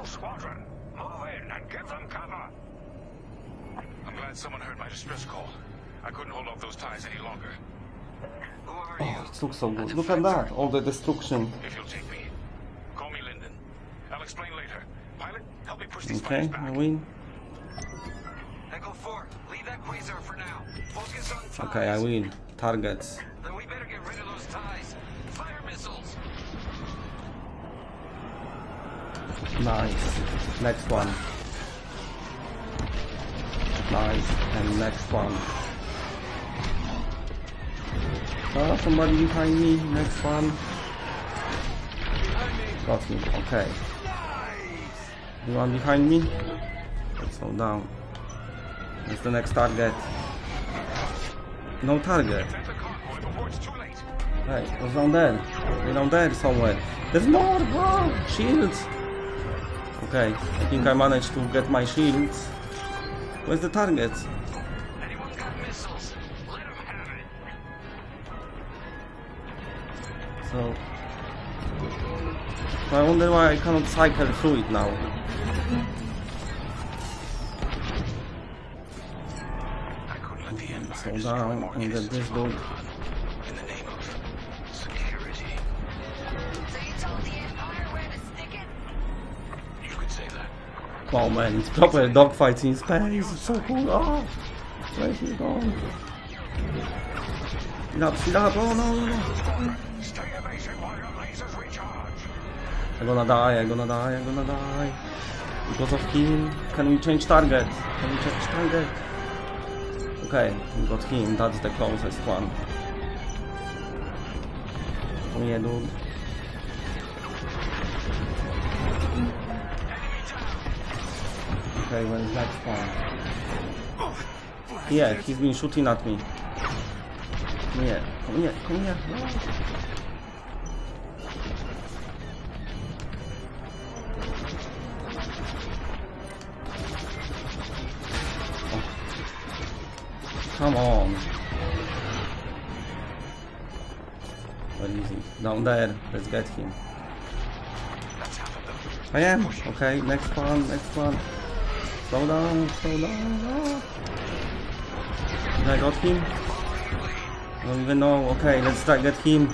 Squadron, move in and give them cover. I'm glad someone heard my distress call. I couldn't hold off those ties any longer. Who are you? Oh, it looks so good. Look at that, all the destruction. If you'll take me, call me Lindon. I'll explain later. Pilot, help me push these Okay, fighters I win. Echo 4, leave that quasar for now. Focus on ties. Okay, I win. Targets. Then we better get rid of those ties. Nice. Next one. Nice. And next one. Oh, somebody behind me. Next one. Got me. Okay. Anyone behind me? Let's slow down. What's the next target? No target. It's. Right, what's down there? They're down there somewhere. There's more! Wow! Shields! Okay, I think I managed to get my shields. Where's the target? So, so I wonder why I cannot cycle through it now. Slow down and get this. Wow man, it's proper dogfights in space. It's so cool. Oh, where he's gone? Speed up, speed up. Oh no, no, no. While your lasers recharge. I'm gonna die, I'm gonna die, I'm gonna die. Because of him. Can we change target? Can we change target? Okay, we got him, that's the closest one. Oh yeah, dude. Okay, where's next one? Yeah, he's been shooting at me. Come here, come here, come here. No. Come on. Where is he? Down there. Let's get him. I am. Okay, next one, next one. Slow down, slow down. Ah. I got him. I don't even know. Okay, let's try get him.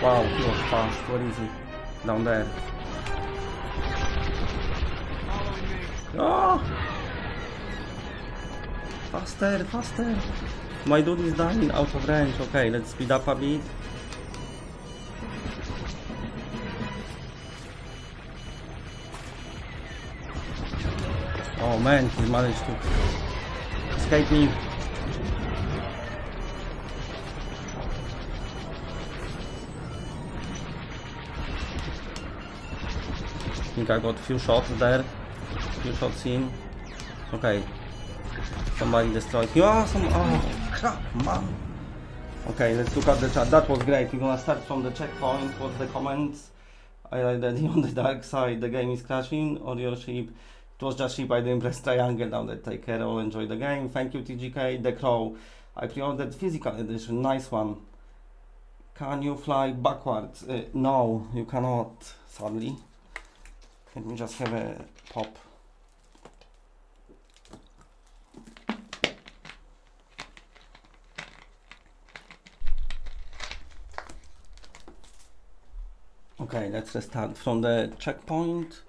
Wow, he was fast. Where is he? Down there. Oh! Faster, faster. My dude is dying out of range. Okay, let's speed up a bit. Man, he managed to escape me. I think I got few shots there. Few shots in. Okay. Somebody destroyed him. Oh, some. Oh, crap, man. Okay, let's look at the chat. That was great. We're gonna start from the checkpoint. What's the comments? I already on the dark side. The game is crashing. Or your ship. Was just ship. I didn't press triangle. Now that take care. All enjoy the game. Thank you, TGK. The Crow. I pre-ordered physical edition. Nice one. Can you fly backwards? Uh, no, you cannot. Sadly. Let me just have a pop. Okay, let's restart from the checkpoint.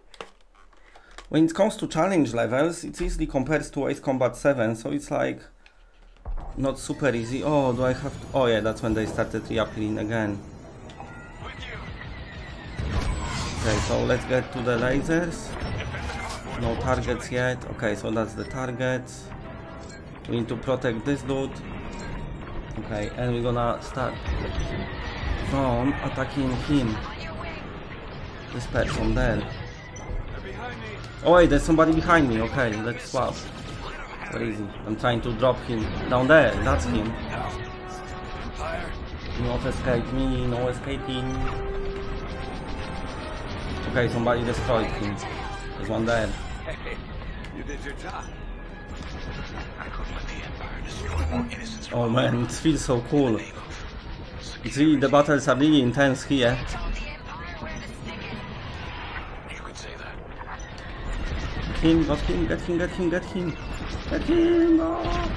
When it comes to challenge levels, it easily compares to Ace Combat 7, so it's like not super easy. Oh, do I have to? Oh yeah, that's when they started reappearing again. Okay, so let's get to the lasers. No targets yet. Okay, so that's the target. We need to protect this dude. Okay, and we're gonna start from attacking him. This person there. Oh wait, there's somebody behind me. Okay, let's swap. Where is he? I'm trying to drop him. Down there, that's him. Not escape me, no escaping. Okay, somebody destroyed him. There's one there. Hey, you did your job. I couldn't let the Empire destroy more innocents Oh man, it feels so cool. It's really, the battles are really intense here. You could say that. Get him, got him, get him, get him, get him. Get him! Oh.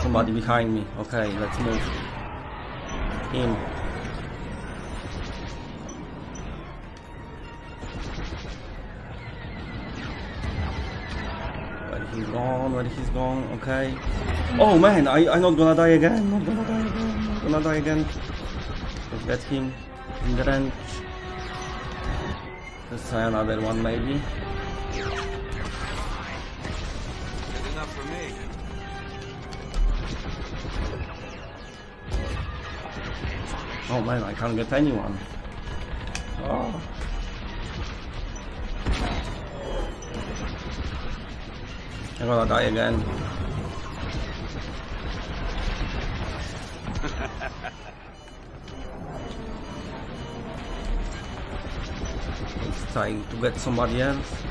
Somebody behind me. Okay, let's move. Him. Where he's gone, where he's gone, okay. Oh man, I, I'm not gonna die again, not gonna die again, not gonna die again. Let's get him in the range. Let's try another one maybe. Good enough for me. Oh man, I can't get anyone. Oh. I'm gonna die again. Let's try to get somebody else.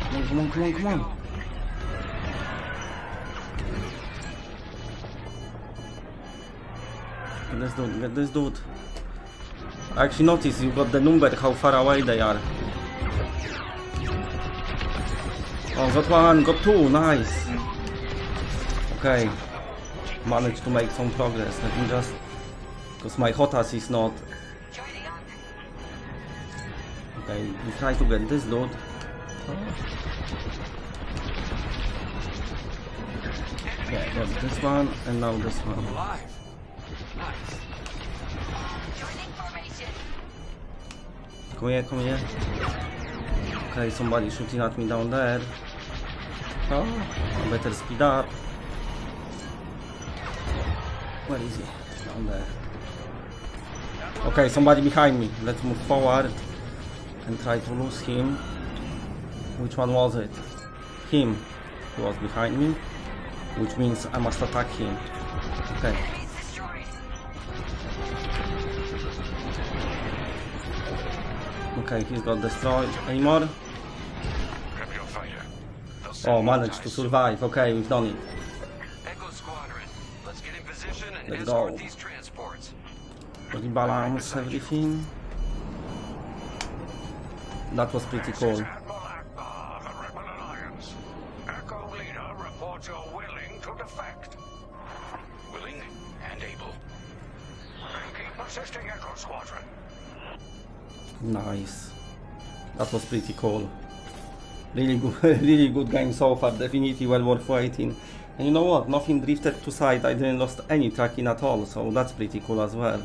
Come on, come on, come on, come on. Get this dude, get this dude. I actually noticed you got the number, how far away they are. Oh, got one, got two, nice. Okay. Managed to make some progress. Let me just... Because my HOTAS is not... Okay, try to get this dude. Yeah, got this one, and now this one. Come here, come here. Okay, somebody shooting at me down there. Oh, I better speed up. Where is he? Down there. Okay, somebody behind me. Let's move forward and try to lose him. Which one was it? Him. He was behind me. Which means I must attack him. Okay. Okay, he's got destroyed. Any more? Grab your fighter. Oh, managed to survive. Okay, we've done it. Echo Squadron, let's get in position and Let's escort go. these transports. Rebalance everything. That was pretty cool. is Admiral Ackbar, the Rebel Alliance. Echo Leader reports you're willing to defect. Willing and able. Then keep assisting Echo Squadron. Nice. That was pretty cool. Really good, really good game so far. Definitely well worth waiting. And you know what? Nothing drifted to side. I didn't lost any tracking at all, so that's pretty cool as well.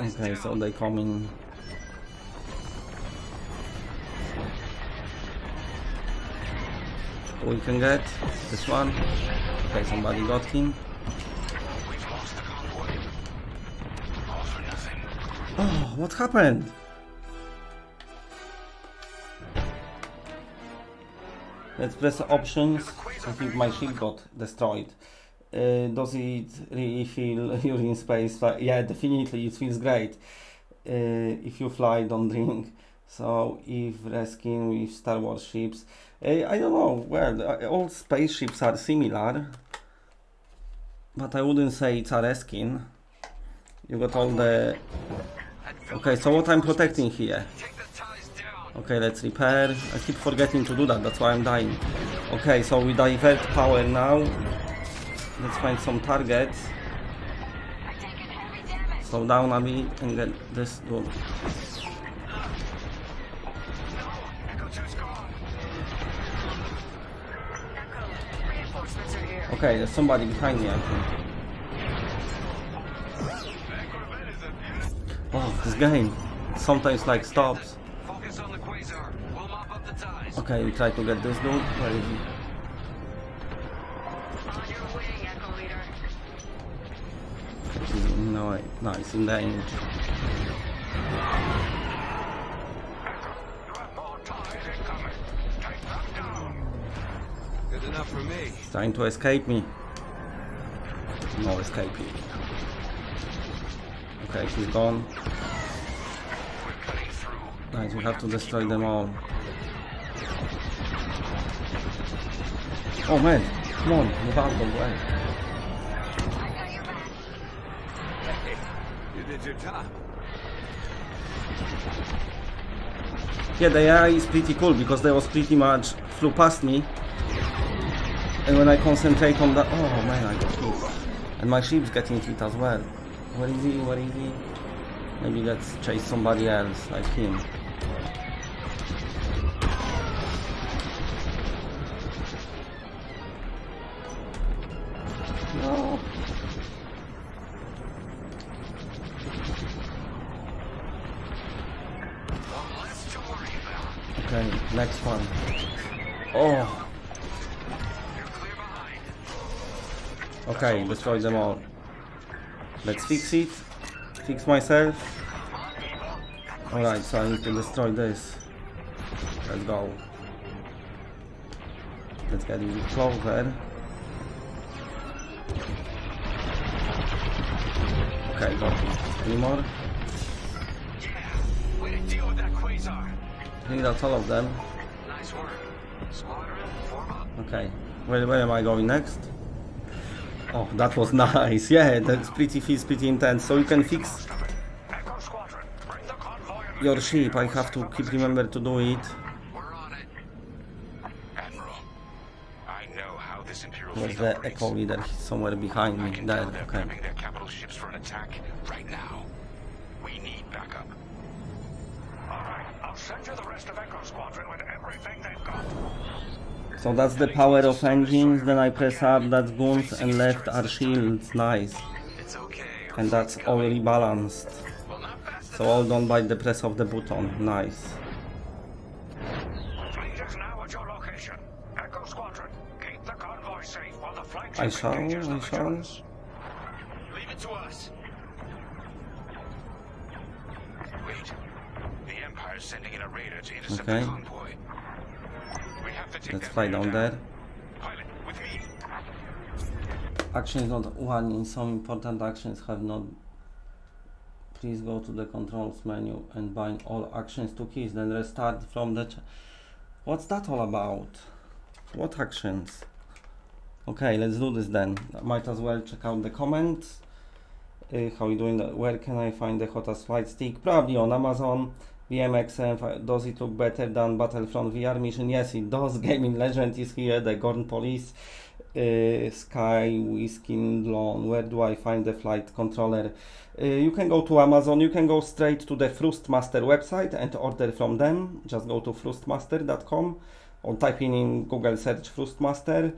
Okay, so they come in. We can get this one. Okay, somebody got him. Oh, what happened? Let's press options. I think my ship got destroyed. Uh, does it really feel you're in space? Like, yeah, definitely, it feels great. Uh, if you fly, don't drink. So, if rescuing with Star Wars ships, uh, I don't know. Well, all spaceships are similar, but I wouldn't say it's a reskin. You got all the Okay, so what I'm protecting here? Okay, let's repair. I keep forgetting to do that, that's why I'm dying. Okay, so we divert power now. Let's find some targets. Slow down a bit and get this done. Echo 2's gone. Reinforcements are here. Okay, there's somebody behind me, I think. Oh, this game sometimes like stops. Focus on the quasar. We'll mop up the ties. Okay, we try to get this dude. Where is he? Have more ties incoming. Take them down. Good enough for me. He's trying to escape me. No escape escaping. Okay, he's gone. Nice, we have to destroy them all. Oh man, come on, move out of the way. Hey, you did your job. Yeah, the AI is pretty cool because they was pretty much flew past me. And when I concentrate on that, oh man, I got hit. And my ship's getting hit as well. Where is he? Where is he? Maybe let's chase somebody else, like him. No. Less to worry about. Okay, next one. Oh, You're clear behind. okay, destroy them all. Let's fix it. Fix myself. Alright, so I need to destroy this. Let's go. Let's get a bit closer. Okay, got it. Any more? I think that's all of them. Nice work. Squadron, form up. Okay, where, where am I going next? Oh, that was nice. Yeah, that's pretty feels pretty intense. So you can fix Echo Squadron, bring the convoy and your ship. I have to keep remember to do it. We're on it. Admiral, I know how this Imperial Where's the echo leader? He's somewhere behind me. There. Okay. prepping their capital ships for an attack right now. We need backup. All right, I'll send you the rest of Echo Squadron with everything they've got. So that's the power of engines. Then I press up. That's guns and left are shields. Nice. It's okay. And that's all rebalanced. Well, not fast So all done by the press of the button. Nice. Fleet is now at your location. Echo Squadron, keep the convoy safe while the flagship I shall, I shall. Leave it to us. Wait. The Empire's sending in a raider to intercept Okay. the convoy. Let's fly down there. Actions not one in some important actions have not. Please go to the controls menu and bind all actions to keys. Then restart from the. What's that all about? What actions? Okay, let's do this then. Might as well check out the comments. Uh, how you doing? Where can I find the HOTAS flight stick? Probably on Amazon. VMXM. Does it look better than Battlefront VR mission? Yes, it does. Gaming Legend is here. The Gorn Police uh, Sky Whiskey Lawn. Where do I find the flight controller? Uh, you can go to Amazon. You can go straight to the Thrustmaster website and order from them. Just go to thrustmaster.com or type in in Google search Thrustmaster.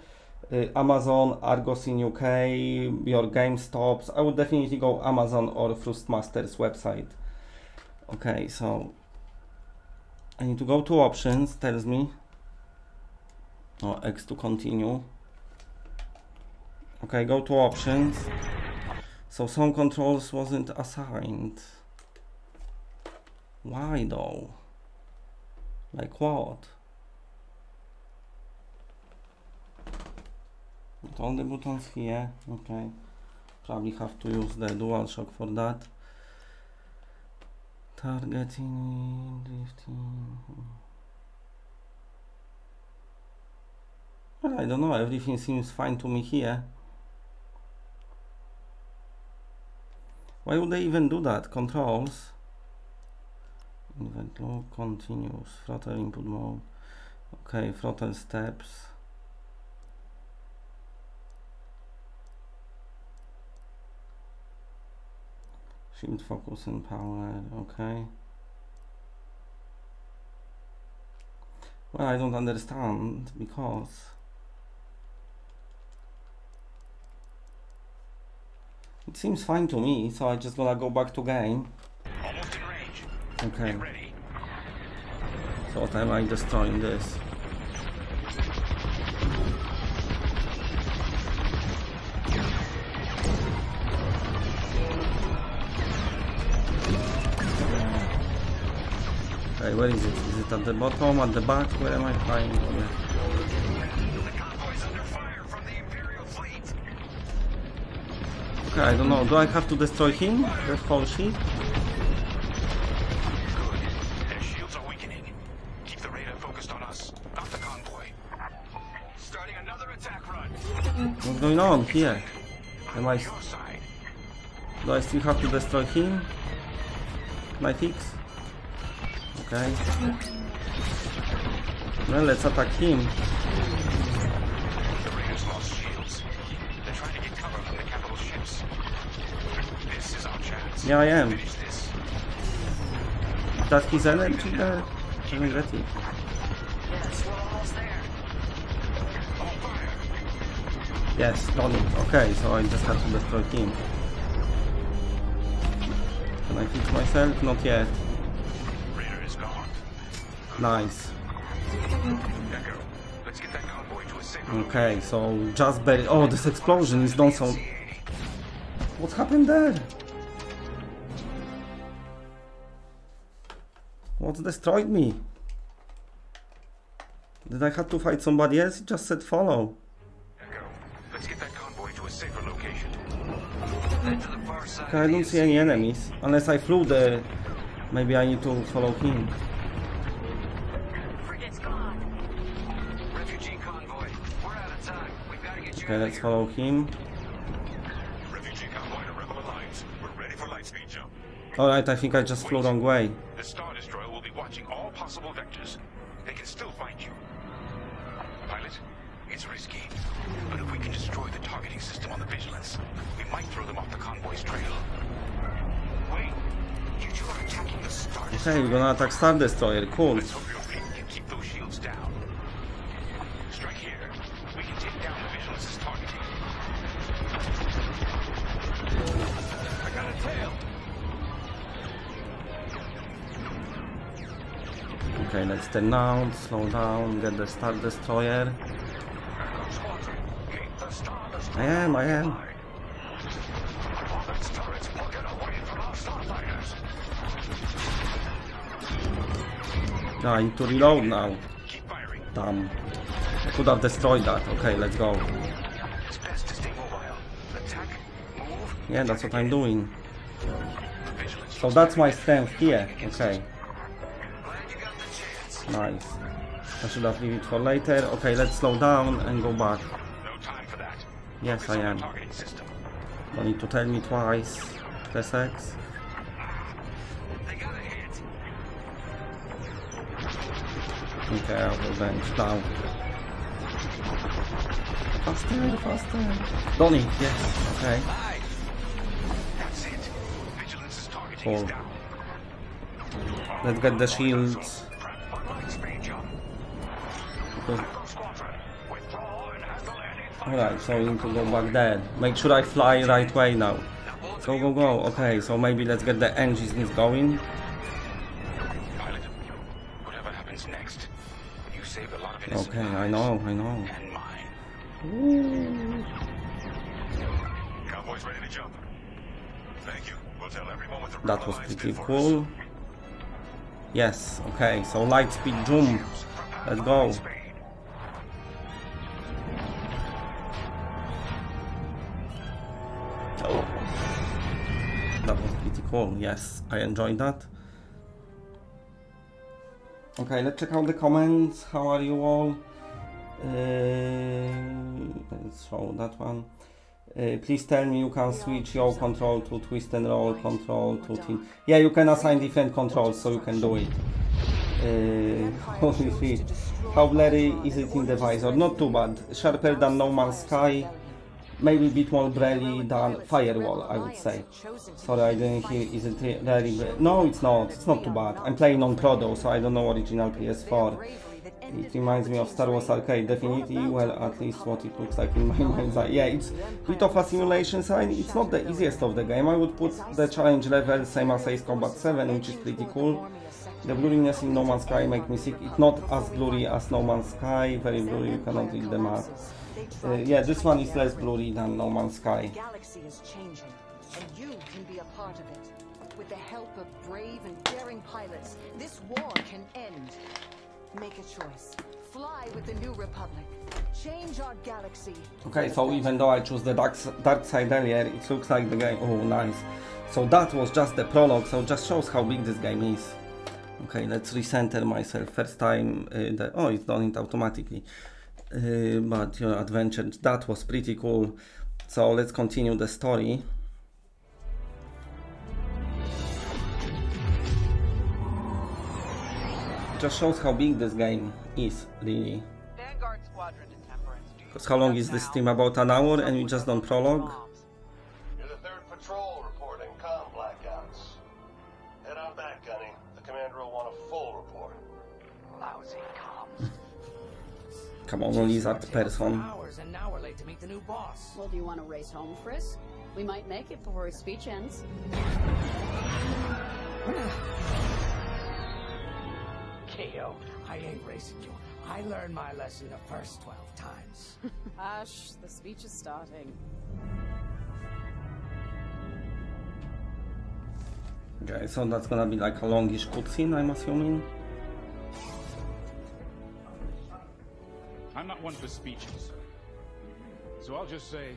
Uh, Amazon, Argos in UK, your GameStops. I would definitely go Amazon or Thrustmaster's website. Okay, so I need to go to options. Tells me. Oh, X to continue. Okay, go to options. So some controls wasn't assigned. Why though? Like what? All the buttons here. Okay. Probably have to use the DualShock for that. Targeting, drifting. Well, I don't know, everything seems fine to me here. Why would they even do that? Controls. Invent low, continuous, throttle input mode. Okay, throttle steps. Focus and power, okay. Well, I don't understand because it seems fine to me, so I just gonna go back to game. Almost in range. Okay, Get ready. so what am I destroying this? Okay, where is it? Is it at the bottom, at the back? Where am I flying? Okay, I don't know. Do I have to destroy him? The whole ship? What's going on here? Am I... Do I still have to destroy him? I fix? Okay. Well, let's attack him. This. Yeah, I am. Is his energy there? I. Yes, we're there. Yes, got it. Okay, so I just have to destroy him. Can I fix myself? Not yet. Safer Okay, so just barely. Oh, this explosion is done so. What happened there? What destroyed me? Did I have to fight somebody else? It just said follow. Okay, I don't see any enemies. Unless I flew there. Maybe I need to follow him. Okay, let's follow him. Refugee convoy to Rebel Alliance. We're ready for lightspeed jump. Alright, I think I just flew wrong way. The Star Destroyer will be watching all possible vectors. They can still find you. Pilot, it's risky. But if we can destroy the targeting system on the Vigilance, we might throw them off the convoy's trail. Wait, you two are attacking the Star Destroyer. Okay, we're gonna attack Star Destroyer, cool. Let's down, slow down, get the Star Destroyer. I am, I am. Ah, no, I need to reload now. Damn. I could have destroyed that. Okay, let's go. Yeah, that's what I'm doing. So that's my stance here. Okay, nice. I should have leave it for later. Okay, let's slow down and go back. No time for that. Yes, I am. Don't need to tell me twice. Press X. They got a. Okay, I'll revenge now. Faster, faster. Don't eat, yes. Okay. That's it. Vigilance's targeting Cool. is down. Let's get the shields. Alright, so we need to go back there. Make sure I fly right way now. Go, go, go. Okay, so maybe let's get the engines going. Pilot, whatever happens next, you saved a lot of innocent Okay, I know, I know. And mine. Cowboys ready to jump. Thank you. We'll tell everyone with the That was pretty cool. us. Yes, okay, so light speed zoom. Let's go. Oh. That was pretty cool, yes, I enjoyed that. Okay, let's check out the comments. How are you all? Uh, let's show that one. Uh, please tell me you can switch your control to twist and roll control to team. Yeah, you can assign different controls so you can do it. Uh, holy shit. How blurry is it in the visor? Not too bad. Sharper than No Man's Sky. Maybe a bit more blurry than Firewall, I would say. Sorry, I didn't hear. Is it re- really? No, it's not. It's not too bad. I'm playing on Pro though, so I don't know original PS4. It reminds me of Star Wars Arcade, definitely. Well, at least what it looks like in my mind's eye. Yeah, it's a bit of a simulation sign. It's not the easiest of the game. I would put the challenge level same as Ace Combat 7, which is pretty cool. The blurriness in No Man's Sky make me sick. It's not as blurry as No Man's Sky. Very blurry. You cannot read the map. Uh, yeah, this one is less blurry than No Man's Sky. With the help of brave and daring pilots, this war can end. Make a choice. Fly with the New Republic. Change our galaxy. Okay, so even though I chose the dark, dark side earlier, it looks like the game. Oh, nice. So that was just the prologue, so just shows how big this game is. Okay, let's recenter myself. First time, uh, the, oh, it's done it automatically. Uh, but your adventure, that was pretty cool. So let's continue the story. Just shows how big this game is, really. Vanguard Squadron to Temperance. Do you Because how long is this stream? About an hour and we just done prologue? You're the third patrol reporting com blackouts. Head on back, Gunny. The commander will want a full report. Lousy comms. Come on, lizard person. Hours and now we're late to meet the new boss. Well, do you want to race home, Frisk? We might make it before his speech ends. Keo, I ain't racing you. I learned my lesson the first 12 times. Ash, the speech is starting. Okay, so that's gonna be like a longish cutscene, I'm assuming. I'm not one for speeches. So I'll just say,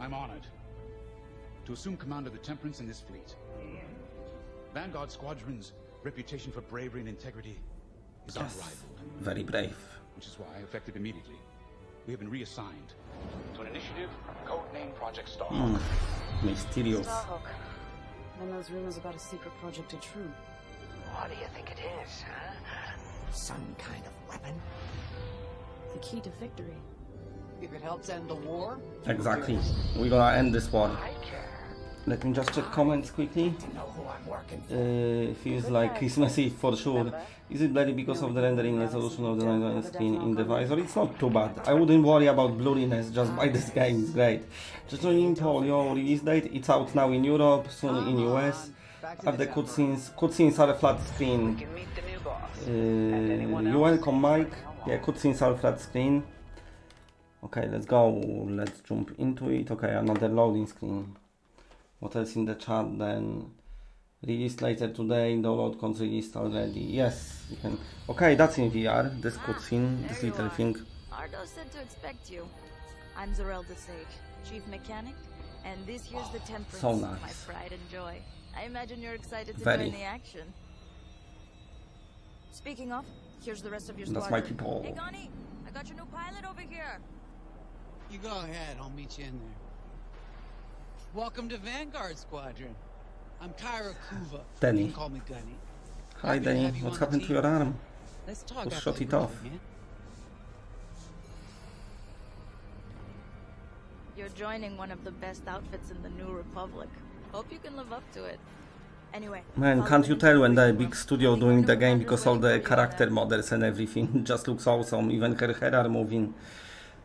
I'm honored to assume command of the Temperance in this fleet. Mm. Vanguard Squadron's reputation for bravery and integrity is Yes. unrivaled, Very brave. which is why, I effective immediately, We have been reassigned to an initiative codenamed Project Starhawk. Mm. Mysterious. Starhawk. Then those rumors about a secret project are true. What do you think it is, huh? Some kind of weapon? The key to victory. If it helps end the war? Exactly. We're gonna end this war. Let me just check comments quickly. Uh, feels like Christmas Eve for sure. Is it blurry because of the rendering resolution of the night screen in the visor? It's not too bad. I wouldn't worry about blurriness, just buy this game, it's great. Just joining Polio release date, it's out now in Europe, soon in US. Are the cutscenes, cutscenes are a flat screen. Uh, you welcome Mike. Yeah, cutscenes are a flat screen. Okay, let's go. Let's jump into it. Okay, another loading screen. What else in the chat then? Released later today, download cons released already. Yes, you can. Okay, that's in VR. This cutscene, this little thing. Uh, Ardo said to expect you. I'm Zarel the Sage, chief mechanic, and this here's the oh, Temperance, so my nice. pride and joy. I imagine you're excited to Very. join the action. Speaking of, here's the rest of your That's squadron. my people. Hey, Gunny, I got your new pilot over here. You go ahead, I'll meet you in there. Welcome to Vanguard Squadron. I'm Kyra Kuva. Danny. You can call me Gunny. Hi Happy to Danny, have you what's on happened to your arm? Let's talk Who after shot it off? briefing. You're joining one of the best outfits in the New Republic. Hope you can live up to it. Anyway. Man, can't you tell when the big studio doing the game because all the character models and everything just looks awesome, even her hair are moving.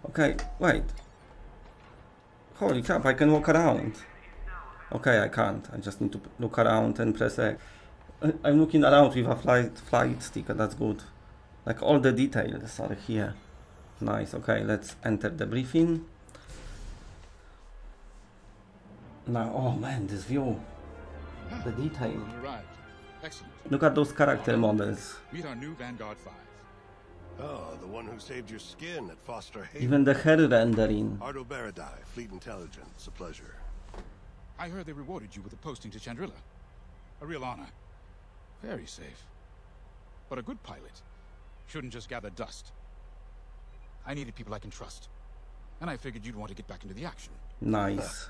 Okay, wait. Holy crap, I can walk around. Okay, I can't. I just need to look around and press X. I'm looking around with a flight, flight sticker, that's good. Like all the details are here. Nice, okay, let's enter the briefing. Now, oh man, this view. The detail. You arrived. Excellent. Look at those character models. Meet our new Vanguard 5. Oh, the one who saved your skin at Fostar Haven. Even the hair rendering. Ardo Baradai, Fleet Intelligence. A pleasure. I heard they rewarded you with a posting to Chandrila. A real honor. Very safe. But a good pilot shouldn't just gather dust. I needed people I can trust. And I figured you'd want to get back into the action. Nice.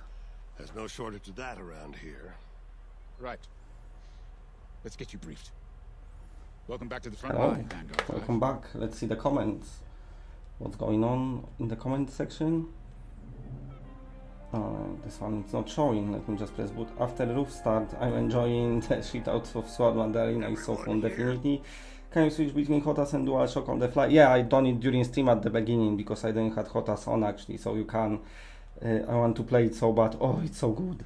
There's no shortage of that around here. Right. Let's get you briefed. Welcome back to the front Hello. line, Vanguard. Welcome back. Let's see the comments. What's going on in the comment section? Uh, this one is not showing. Let me just press boot. After roof start, I'm enjoying the shit out of Sword Mandarin. I saw fun definitely. Can you switch between HOTAS and DualShock on the fly? Yeah, I done it during stream at the beginning because I didn't have HOTAS on actually, so you can. Uh, I want to play it so bad. Oh, it's so good.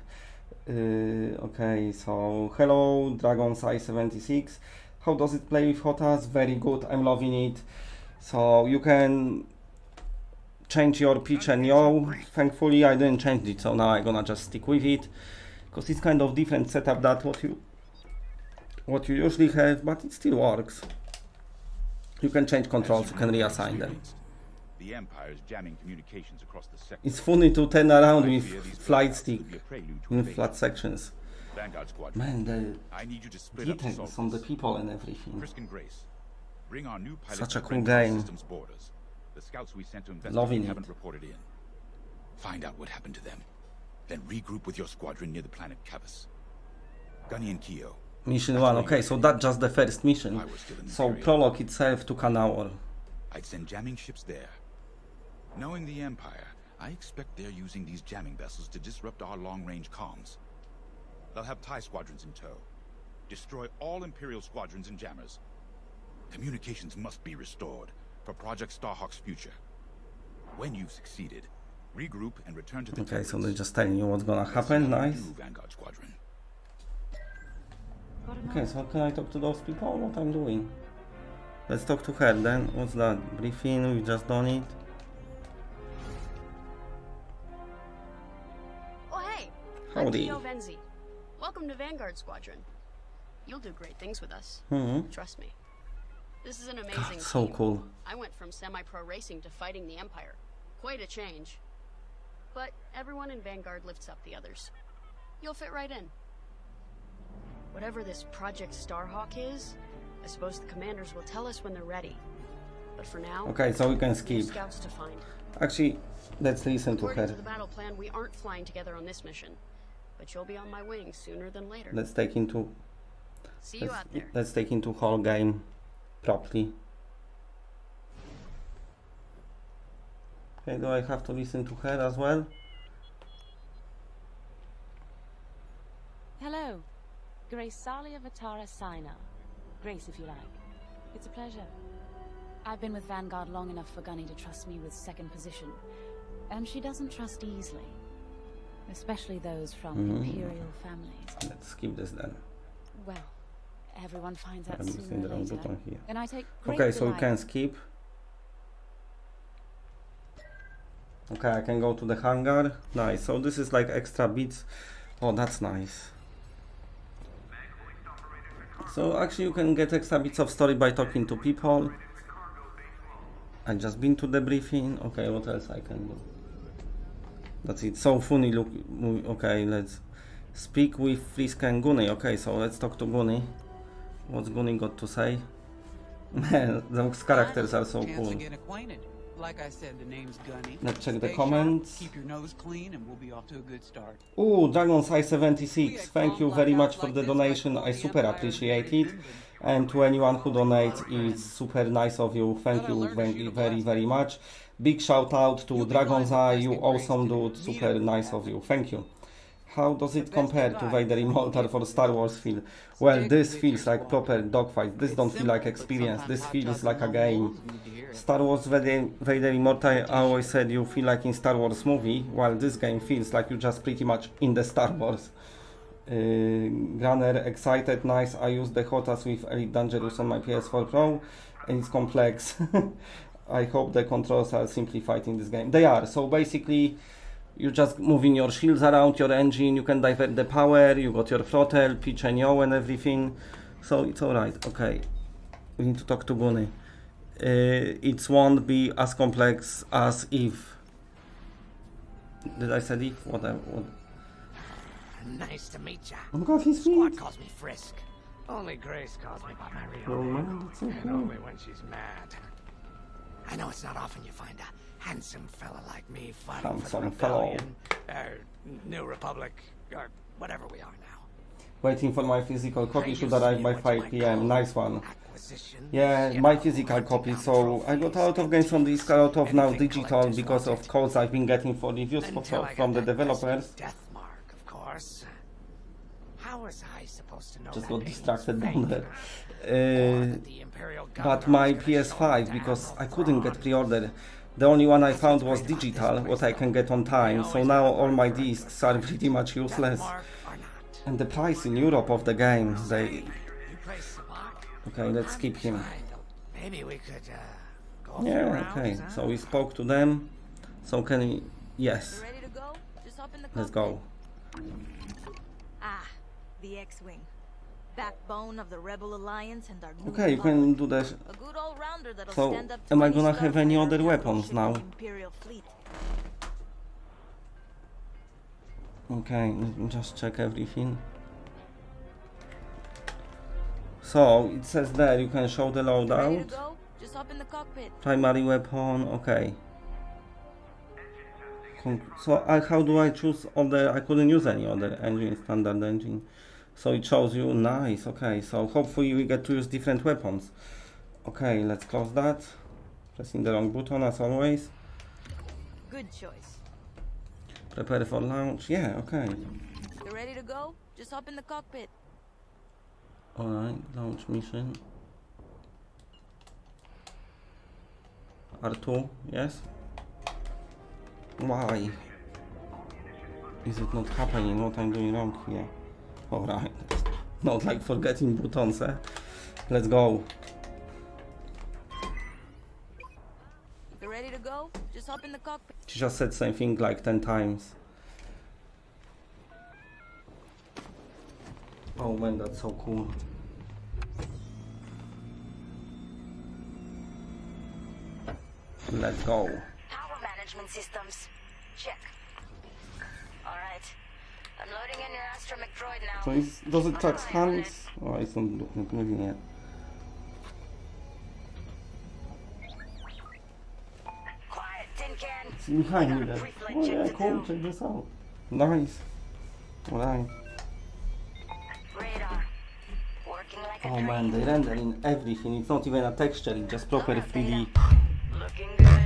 Uh, okay, so hello, Dragon Size 76. How does it play with HOTAS? Very good. I'm loving it. So you can change your pitch and yaw. Thankfully, I didn't change it, so now I'm gonna just stick with it because it's kind of different setup that what you what you usually have, but it still works. You can change controls. You can reassign them. The Empire's jamming communications across the sector. It's funny to turn around with flight stick could be a prelude to in flat sections. Vanguard Squadron. Man, the I need you to split up the details on the people and everything. And Grace. Bring our new pilots Such a cool game. Systems borders. The scouts we sent to investigate it. haven't reported in. Find out what happened to them. Then regroup with your squadron near the planet Cavus. Gunny and Keo. Mission one. Okay, so that's just the first mission. So prologue itself took an hour. I'd send jamming ships there. Knowing the Empire, I expect they're using these jamming vessels to disrupt our long-range comms. They'll have TIE squadrons in tow. Destroy all Imperial squadrons and jammers. Communications must be restored for Project Starhawk's future. When you've succeeded, regroup and return to the Okay, so they're just telling you what's gonna happen. Nice. new Vanguard Squadron. Okay, so how can I talk to those people? What I'm doing? Let's talk to her then. What's that? Briefing, we just done it. Oh, hey! I'm Howdy. Venzi. Welcome to Vanguard Squadron. You'll do great things with us. Mhm. Trust me. This is an amazing God, so team. cool. I went from semi-pro racing to fighting the Empire. Quite a change. But everyone in Vanguard lifts up the others. You'll fit right in. Whatever this Project Starhawk is, I suppose the commanders will tell us when they're ready. But for now, Okay, so we can skip. Scouts to find. Actually, let's listen to According her. to the battle plan, we aren't flying together on this mission. But you'll be on my wing sooner than later. Let's take into See you let's, out there. let's take into whole game properly. Okay, do I have to listen to her as well? Hello. Grace Sali of Atara Sina. Grace, if you like. It's a pleasure. I've been with Vanguard long enough for Gunny to trust me with second position. And she doesn't trust easily. Especially those from Mhm. Imperial families. Let's skip this then. Well, everyone finds out sooner missing or the wrong later. And I take Okay, so we can skip. Okay, I can go to the hangar. Nice. So this is like extra bits. Oh, that's nice. So actually you can get extra bits of story by talking to people. I just been to the briefing. Okay, what else I can do? That's it. So funny look. Okay, let's speak with Frisk and Gunny. Okay, so let's talk to Gunny. What's Gunny got to say? Man, those characters are so cool. to get acquainted. Like I said, the name's Gunny. Let's check the comments. keep your nose clean, and we'll be off to a good start. Oh, Dragon's Eye 76. Thank you very much for the donation. I super appreciate it. And to anyone who donates, it's super nice of you. Thank you very, very, very much. Big shout out to Dragon's Eye. You awesome dude. Super nice of you. Thank you. How does it compare to Vader Immortal for Star Wars feel? Well, this feels like proper dogfight. This don't feel like experience. This feels like a game. Star Wars Vader, Vader Immortal, I always said you feel like in Star Wars movie, while this game feels like you just pretty much in the Star Wars. Uh, Gunner, excited, nice. I use the HOTAS with Elite Dangerous on my PS4 Pro and it's complex. I hope the controls are simplified in this game. They are. So basically, you're just moving your shields around your engine, you can divert the power, you got your throttle, pitch and yaw and everything. So it's alright. Okay. We need to talk to Gunny. Uh, it won't be as complex as if. Did I say if? What? I, what? Nice to meet ya. Oh God, he's Squad calls me Frisk. Only Grace calls me by my real Oh, name. man, that's so and only when she's mad. I know it's not often you find a handsome fella like me fighting for Handsome the fellow. rebellion, or New Republic, or whatever we are now. Waiting for my physical copy should arrive by 5 pm. Nice one. Yeah, my physical copy. So I got a lot of games from this, a lot of now digital because of codes I've been getting for reviews for, from the developers. Death mark, of course. How was I supposed to know Just got distracted down there. Uh, but my PS5 because I couldn't get pre-order. The only one I found was digital, what I can get on time. So now all my discs are pretty much useless. And the price in Europe of the game, they. You play sabacc? Okay, let's skip him. Maybe we could uh, go a few Yeah, okay. So we spoke to them. So can we? Yes. Go? Just hop in the Let's go. Ah, the X-Wing. Backbone of the Rebel Alliance and our new Okay, you can do the. A good all-rounder that'll So, stand up to am I gonna have any other weapons now? in the Imperial fleet. Okay, just check everything. So it says there you can show the loadout. Just hop in the. Primary weapon, okay. So I, how do I choose other? I couldn't use any other engine, standard engine. So it shows you, nice, okay. So hopefully we get to use different weapons. Okay, let's close that. Pressing the wrong button as always. Good choice. Prepare for launch, yeah, okay. You ready to go? Just hop in the cockpit. Alright, launch mission. R2, yes? Why? Is it not happening? What I'm doing wrong here? Alright. Not like forgetting buttons, eh? Let's go. You ready to go? Just hop in the cockpit. She just said same thing like 10 times. Oh man, that's so cool. Let's go. Power management systems. Check. Alright. I'm loading in your astromech droid now. So is, does it touch hands? Oh, it's not, not moving yet. Quiet. Ten See behind me there. Oh yeah, cool, check this out. Nice. Alright. Oh man, they render in everything. It's not even a texture, it's just proper 3D.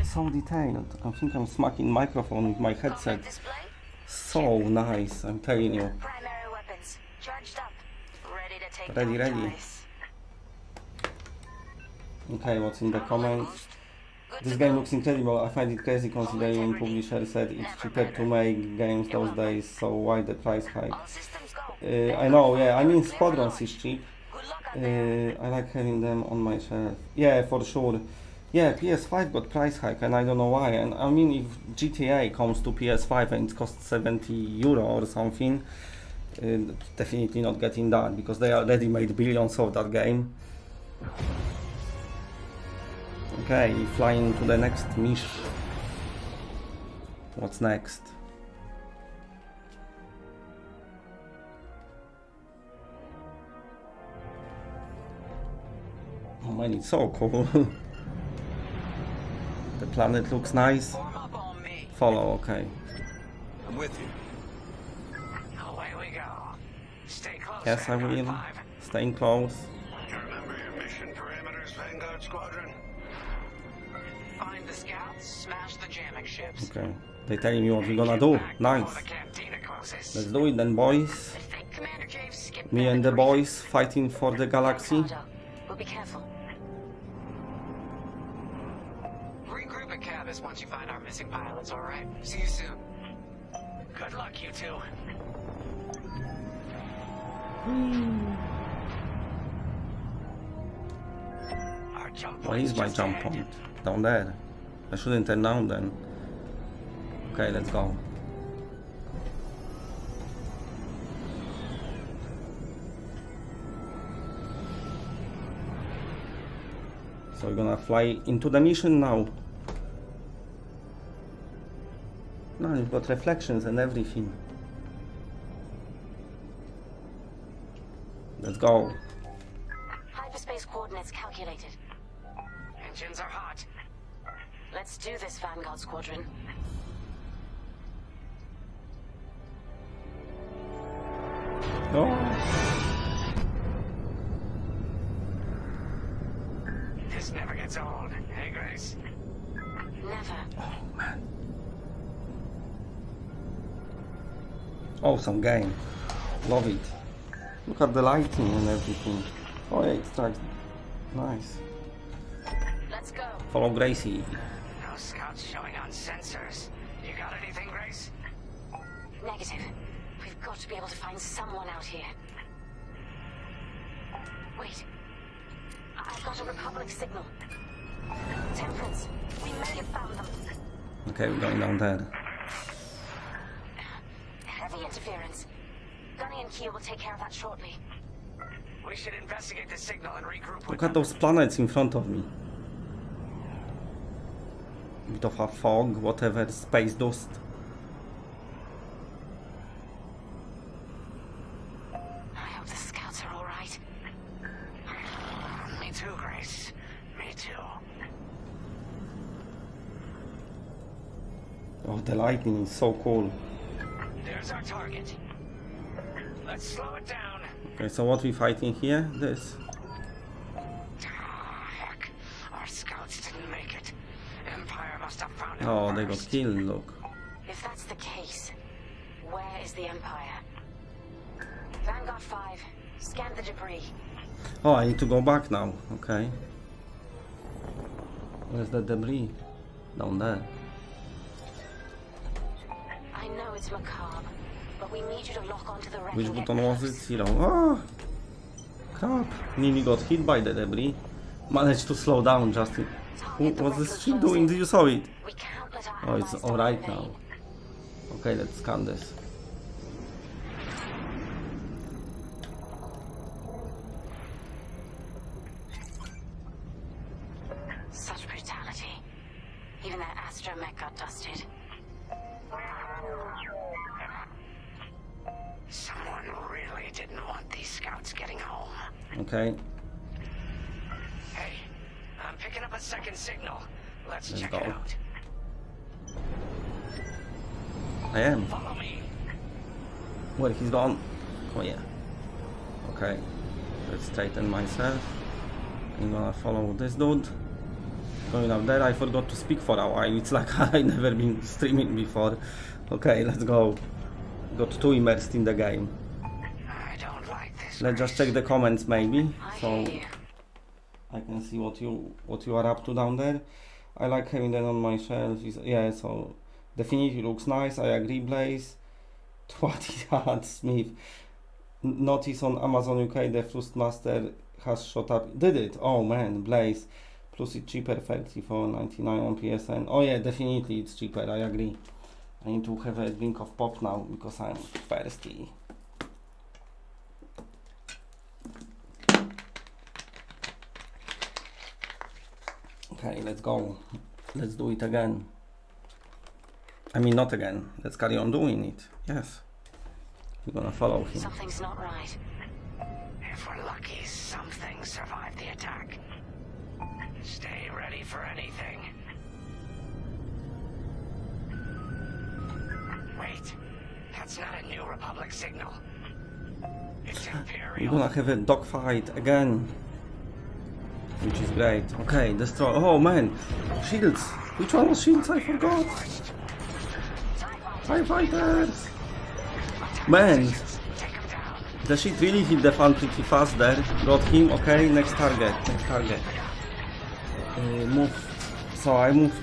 So detailed. I think I'm smacking microphone with my headset. So nice, I'm telling you. Ready, ready. Okay, what's in the comments? This game looks incredible. I find it crazy considering publisher said it's cheaper to make games those days, so why the price hike? Uh, I know, yeah, I mean Squadrons is cheap. Uh, I like having them on my shelf. Yeah, for sure. Yeah, PS5 got price hike and I don't know why. And I mean, if GTA comes to PS5 and it costs 70 euro or something, uh, definitely not getting that because they already made billions of that game. Okay, flying to the next mission. What's next? Oh man, it's so cool. the planet looks nice. Follow, okay. I'm with you. Away we go. Stay close. Yes, I will. Staying close. Remember your mission parameters, Vanguard Squadron? Find the scouts, smash the jamming ships. Okay. They telling me what we're gonna do. Nice. Let's do it then, boys. Me and the boys fighting for the galaxy. Jump point? Down there. I shouldn't turn down then. Okay, let's go. So we're gonna fly into the mission now. Now you've got reflections and everything. Let's go. Do this, Vanguard Squadron. Oh. This never gets old. Hey, Grace. Never. Oh man. Awesome game. Love it. Look at the lighting and everything. Oh yeah, it's like nice. Let's go. Follow Gracie. No scouts showing on sensors. You got anything, Grace? Negative. We've got to be able to find someone out here. Wait. I've got a Republic signal. Temperance, we may have found them. Okay, we're going down there. Heavy interference. Gunny and Keo will take care of that shortly. We should investigate the signal and regroup with Look at those planets in front of me. Bit of a fog, whatever, space dust. I hope the scouts are all right. Me too, Grace. Me too. Oh, the lightning is so cool. There's our target. Let's slow it down. Okay, so what we fighting here? This. Ah, heck, our scouts didn't make it. Empire must have found it Oh, they got first. killed, look. If that's the case, where is the Empire? Vanguard 5, scan the debris. Oh, I need to go back now. Okay. Where's the debris? Down there. I know it's macabre, but we need you to lock onto the wreck Which button was it? Zero. Ah! Crap. Nearly got hit by the debris. Managed to slow down just in... What was this ship doing? Did you saw it? Oh, it's alright now. Okay, let's scan this. Okay, Hey, I'm picking up a second signal. Let's Let's check go. it out. I am. Where he's gone? Oh yeah. Okay. Let's straighten myself. I'm gonna follow this dude. Going up there, I forgot to speak for a while. It's like I never been streaming before. Okay, let's go. Got too immersed in the game. Let's just check the comments maybe. Oh, so I can see what you what you are up to down there. I like having that on my shelf. Yeah, so definitely looks nice. I agree, Blaze. Twatty Smith. Notice on Amazon UK the Thrustmaster has shot up. Did it? Oh man, Blaze. Plus it's cheaper, 34.99 on PSN. Oh yeah, definitely it's cheaper. I agree. I need to have a drink of pop now because I'm thirsty. Okay, let's go. Let's do it again. I mean, not again. Let's carry on doing it. Yes. We're gonna follow him. Something's not right. If we're lucky, something survived the attack. Stay ready for anything. Wait, that's not a New Republic signal. It's Imperial. We're gonna have a dogfight again. Which is great. Okay, destroy. Oh man, shields. Which one was shields? I forgot. TIE fighters. Man, the shit really hit the fan pretty fast there. Got him. Okay, next target. Next target. Uh, move. So I move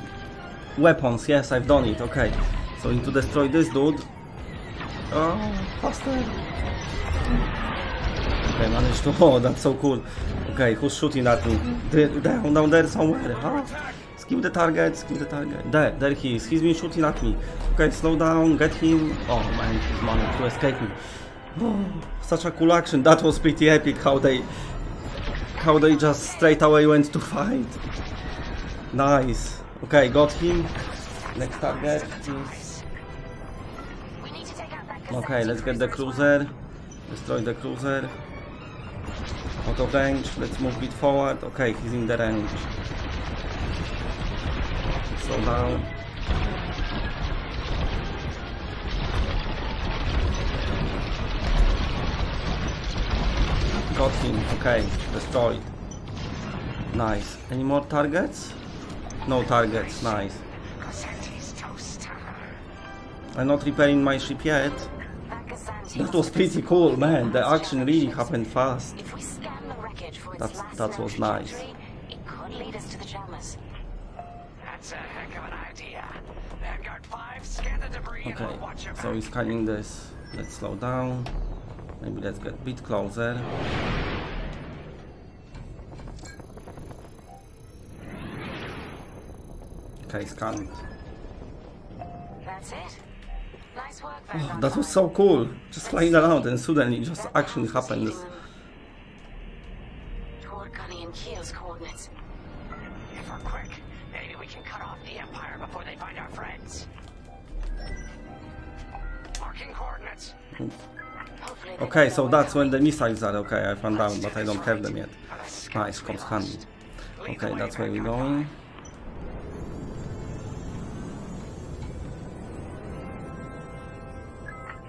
weapons. Yes, I've done it. Okay. So into destroy this dude. Oh, faster. Okay, managed to. Oh, that's so cool. Okay, who's shooting at me? Down, down there somewhere. Huh? Skip the target, skip the target. There, there he is. He's been shooting at me. Okay, slow down, get him. Oh man, he's managed to escape me. Oh, such a cool action. That was pretty epic how they how they just straight away went to fight. Nice. Okay, got him. Next target is... Okay, let's get the cruiser. Destroy the cruiser. Out of range. Let's move a bit forward. Okay, he's in the range. Slow down. Got him. Okay, destroyed. Nice. Any more targets? No targets. Nice. I'm not repairing my ship yet. That was pretty cool, man. The action really happened fast. That's, last that was nice. it could lead us to the jammers. That's a heck of an idea. Vanguard 5, scan the debris and Okay, we'll watch your so he's scanning this. Let's slow down. Maybe let's get a bit closer. Okay, scanned. That's it. Nice work, Oh, that was so cool. Just flying around and suddenly just action happens. Toward Gunny and Keel's coordinates. If we're quick, maybe we can cut off the Empire before they find our friends. Marking coordinates. Okay, so that's when the missiles are. Okay, I found out, but I don't have them yet. Nice, comes handy. Okay, that's where we're going.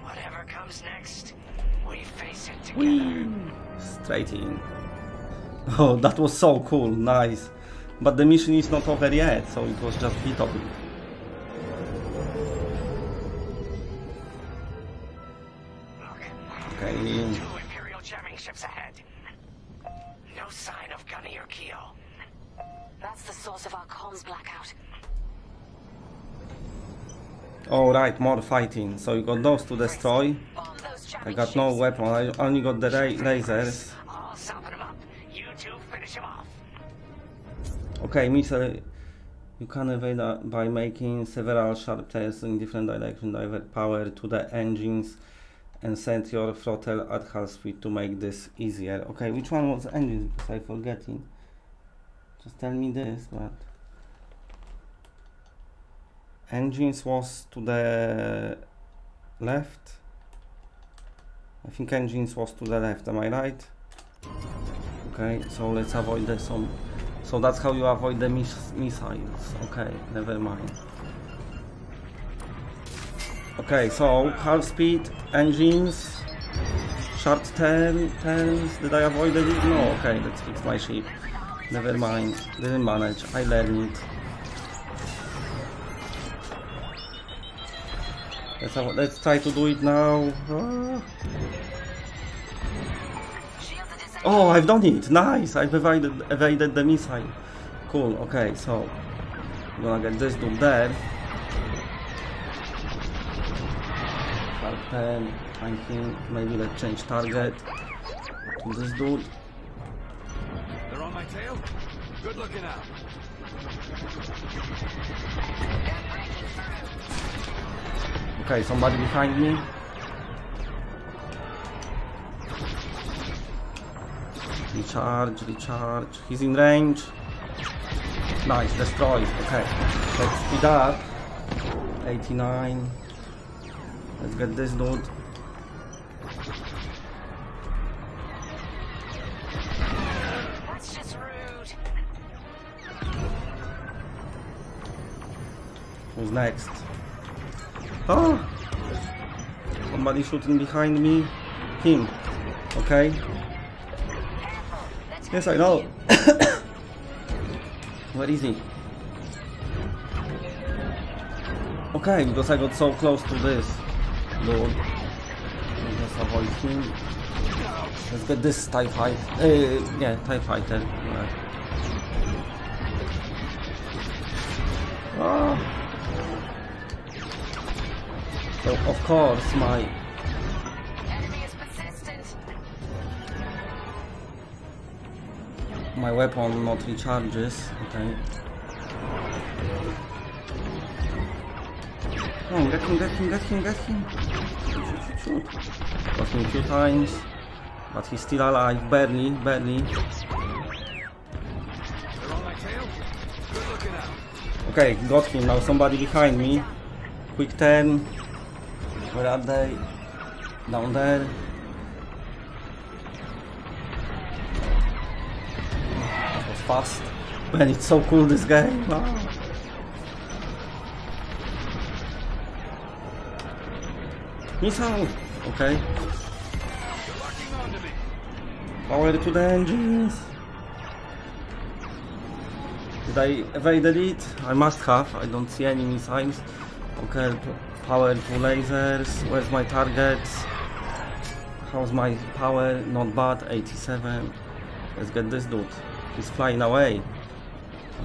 Whatever comes next, we face it together. Whee! Straight in. Oh, that was so cool, nice. But the mission is not over yet, so it was just bit of it. Okay, Two Imperial jamming ships ahead. No sign of Gunny or Keel. That's the source of our comms blackout. alright, more fighting. So you got those to destroy. I got no weapon, I only got the ra lasers. Okay, missile. You can evade by making several sharp tests in different directions, divert power to the engines and set your throttle at half speed to make this easier. Okay, which one was engines? Because I'm forgetting. Just tell me this, but... Engines was to the left. I think engines was to the left, am I right? Okay, so let's avoid the some. So that's how you avoid the mis missiles. Okay, never mind. Okay, so half speed, engines, short turn, turns. Did I avoid it? No, okay, let's fix my ship. Never mind, didn't manage, I learned it. Let's, let's try to do it now. Ah. Oh, I've done it! Nice! I've evaded, evaded the missile. Cool, okay, so... I'm gonna get this dude there. Sharp 10, find him. Maybe let's change target to this dude. They're on my tail? Good looking out. Okay, somebody behind me. Recharge, recharge. He's in range. Nice, destroyed. Okay, let's speed up. 89. Let's get this dude. That's just rude. Who's next? Oh! Somebody shooting behind me. Him. Okay. Yes, I know. Where is he? Okay, because I got so close to this. Dude. Let's avoid him. Let's get this TIE fight. Uh, yeah, TIE fighter. Right. Ah. So of course my my weapon not recharges. Okay. On, get him, get him, get him, get him. Shoot, shoot, shoot. Got him a few times, but he's still alive, barely, barely. Okay, got him. Now somebody behind me. Quick turn. Where are they? Down there. Fast. Man, it's so cool this game. Ah. Missile! Okay. Power to the engines. Did I evade it? I must have. I don't see any missiles. Okay, power to lasers. Where's my targets? How's my power? Not bad. 87. Let's get this dude. He's flying away.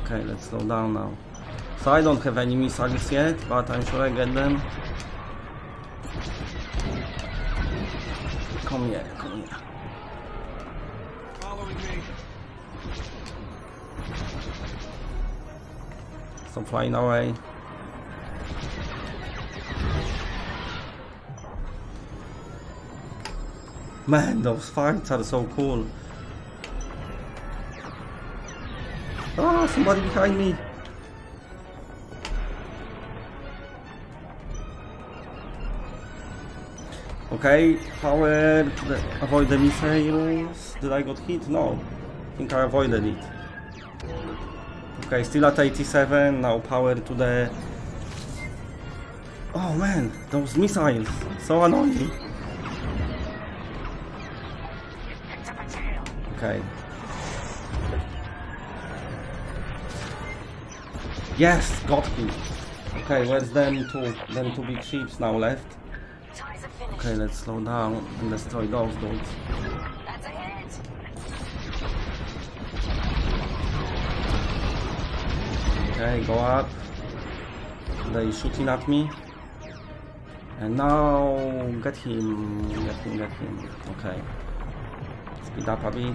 Okay, let's slow down now. So I don't have any missiles yet, but I'm sure I get them. Come here, come here. Following me. Stop flying away. Man, those fights are so cool. Ah, somebody behind me. Okay, power avoid the missiles. Did I got hit? No. I think I avoided it. Okay, still at 87, now power to the... Oh man, those missiles, so annoying. Okay. Yes, got him. Okay, where's them two, them two big ships now left? Okay, let's slow down and destroy those dudes. Okay, go up. They shooting at me. And now get him, get him, get him. Okay. Speed up a bit.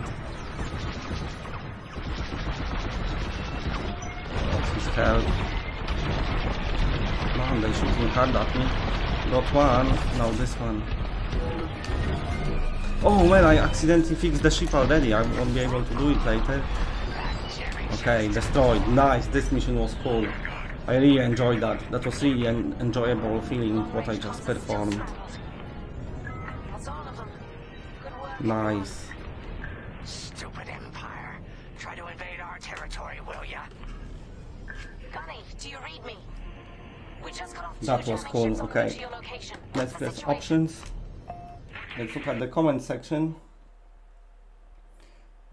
Health? Man, they shooting hard at me. Got one, now this one. Oh man, I accidentally fixed the ship already. I won't be able to do it later. Okay, destroyed. Nice, this mission was cool. I really enjoyed that. That was really an enjoyable feeling what I just performed. Nice. Stupid Empire. Try to invade our territory, will ya? Gunny, do you read me? That was cool, okay. Let's press options. Let's look at the comment section.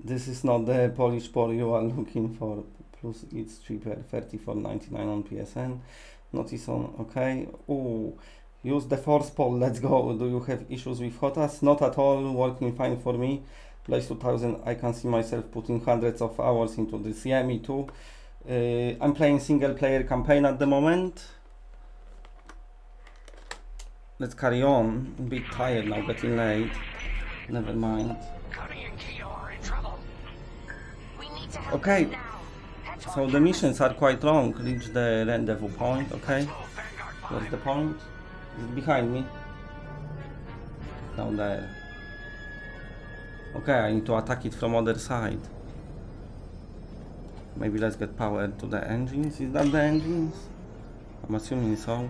This is not the Polish Paul you are looking for. Plus it's cheaper, 34.99 on PSN. Notice on, okay. Oh, use the force pole, let's go. Do you have issues with HOTAS? Not at all, working fine for me. Blaze 2000, I can see myself putting hundreds of hours into this. Yeah, me too. Uh, I'm playing single player campaign at the moment. Let's carry on. I'm a bit tired now, getting late. Never mind. Okay. So the missions are quite long. Reach the rendezvous point, okay? Where's the point? It's behind me. Down there. Okay, I need to attack it from other side. Maybe let's get power to the engines. Is that the engines? I'm assuming so.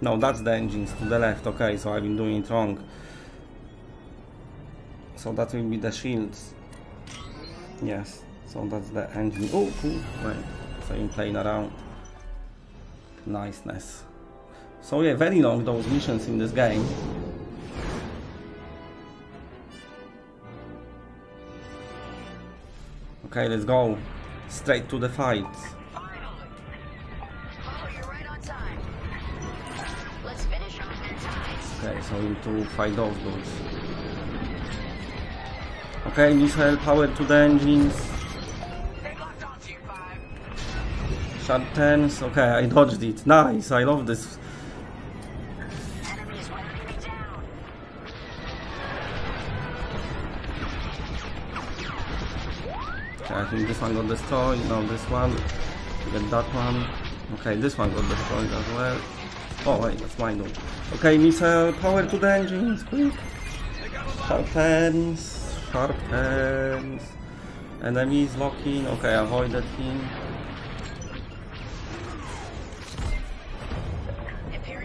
No, that's the engines to the left. Okay, so I've been doing it wrong. So that will be the shields. Yes, so that's the engine. Oh, cool. Right, so I'm playing around. Niceness. So yeah, very long those missions in this game. Okay, let's go. Straight to the fight. Okay, so we need to fight those dudes. Okay, missile power to the engines. Shot 10s. Okay, I dodged it. Nice, I love this. Okay, I think this one got destroyed. No, this one. Get that one. Okay, this one got destroyed as well. Oh wait, that's mine though. Okay, missile power to the engines, quick. Sharp hands, sharp hands. Enemies locking. Okay, avoided him.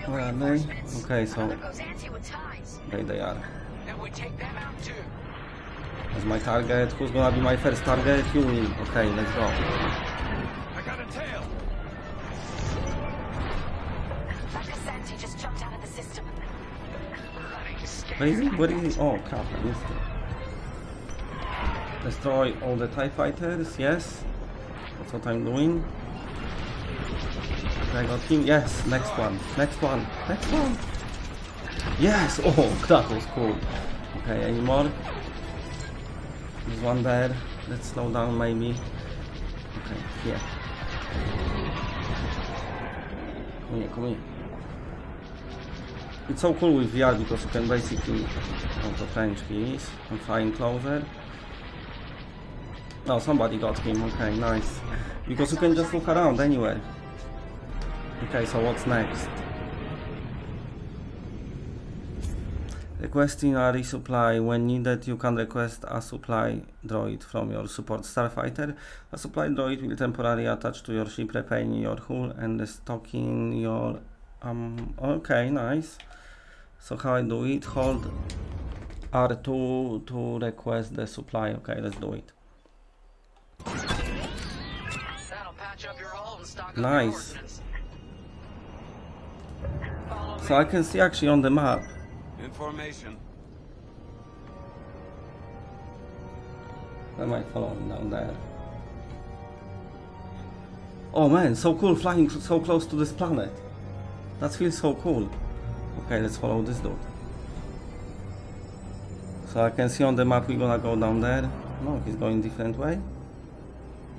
Where are they? Okay, so there they are. That's my target. Who's gonna be my first target? You will. Okay, let's go. Where is he? Where is he? Oh, crap, I missed it. Destroy all the TIE fighters, yes. That's what I'm doing. I got him. Yes, next one. Next one. Next one. Yes! Oh, that was cool. Okay, any more? There's one there. Let's slow down maybe. Okay, here. Come here, come here. It's so cool with VR because you can basically... Oh, the French keys. I'm flying closer. Oh, somebody got him. Okay, nice. Because you can just look around anywhere. Okay, so what's next? Requesting a resupply. When needed, you can request a supply droid from your support starfighter. A supply droid will temporarily attach to your ship, repairing your hull and stocking your... Um, okay, nice. So how I do it? Hold R2 to request the supply. Okay, let's do it. Nice. So I can see actually on the map. Information. Am I following down there? Oh man, so cool flying so close to this planet. That feels so cool. Okay, let's follow this dude. So I can see on the map we're gonna go down there. No, he's going different way.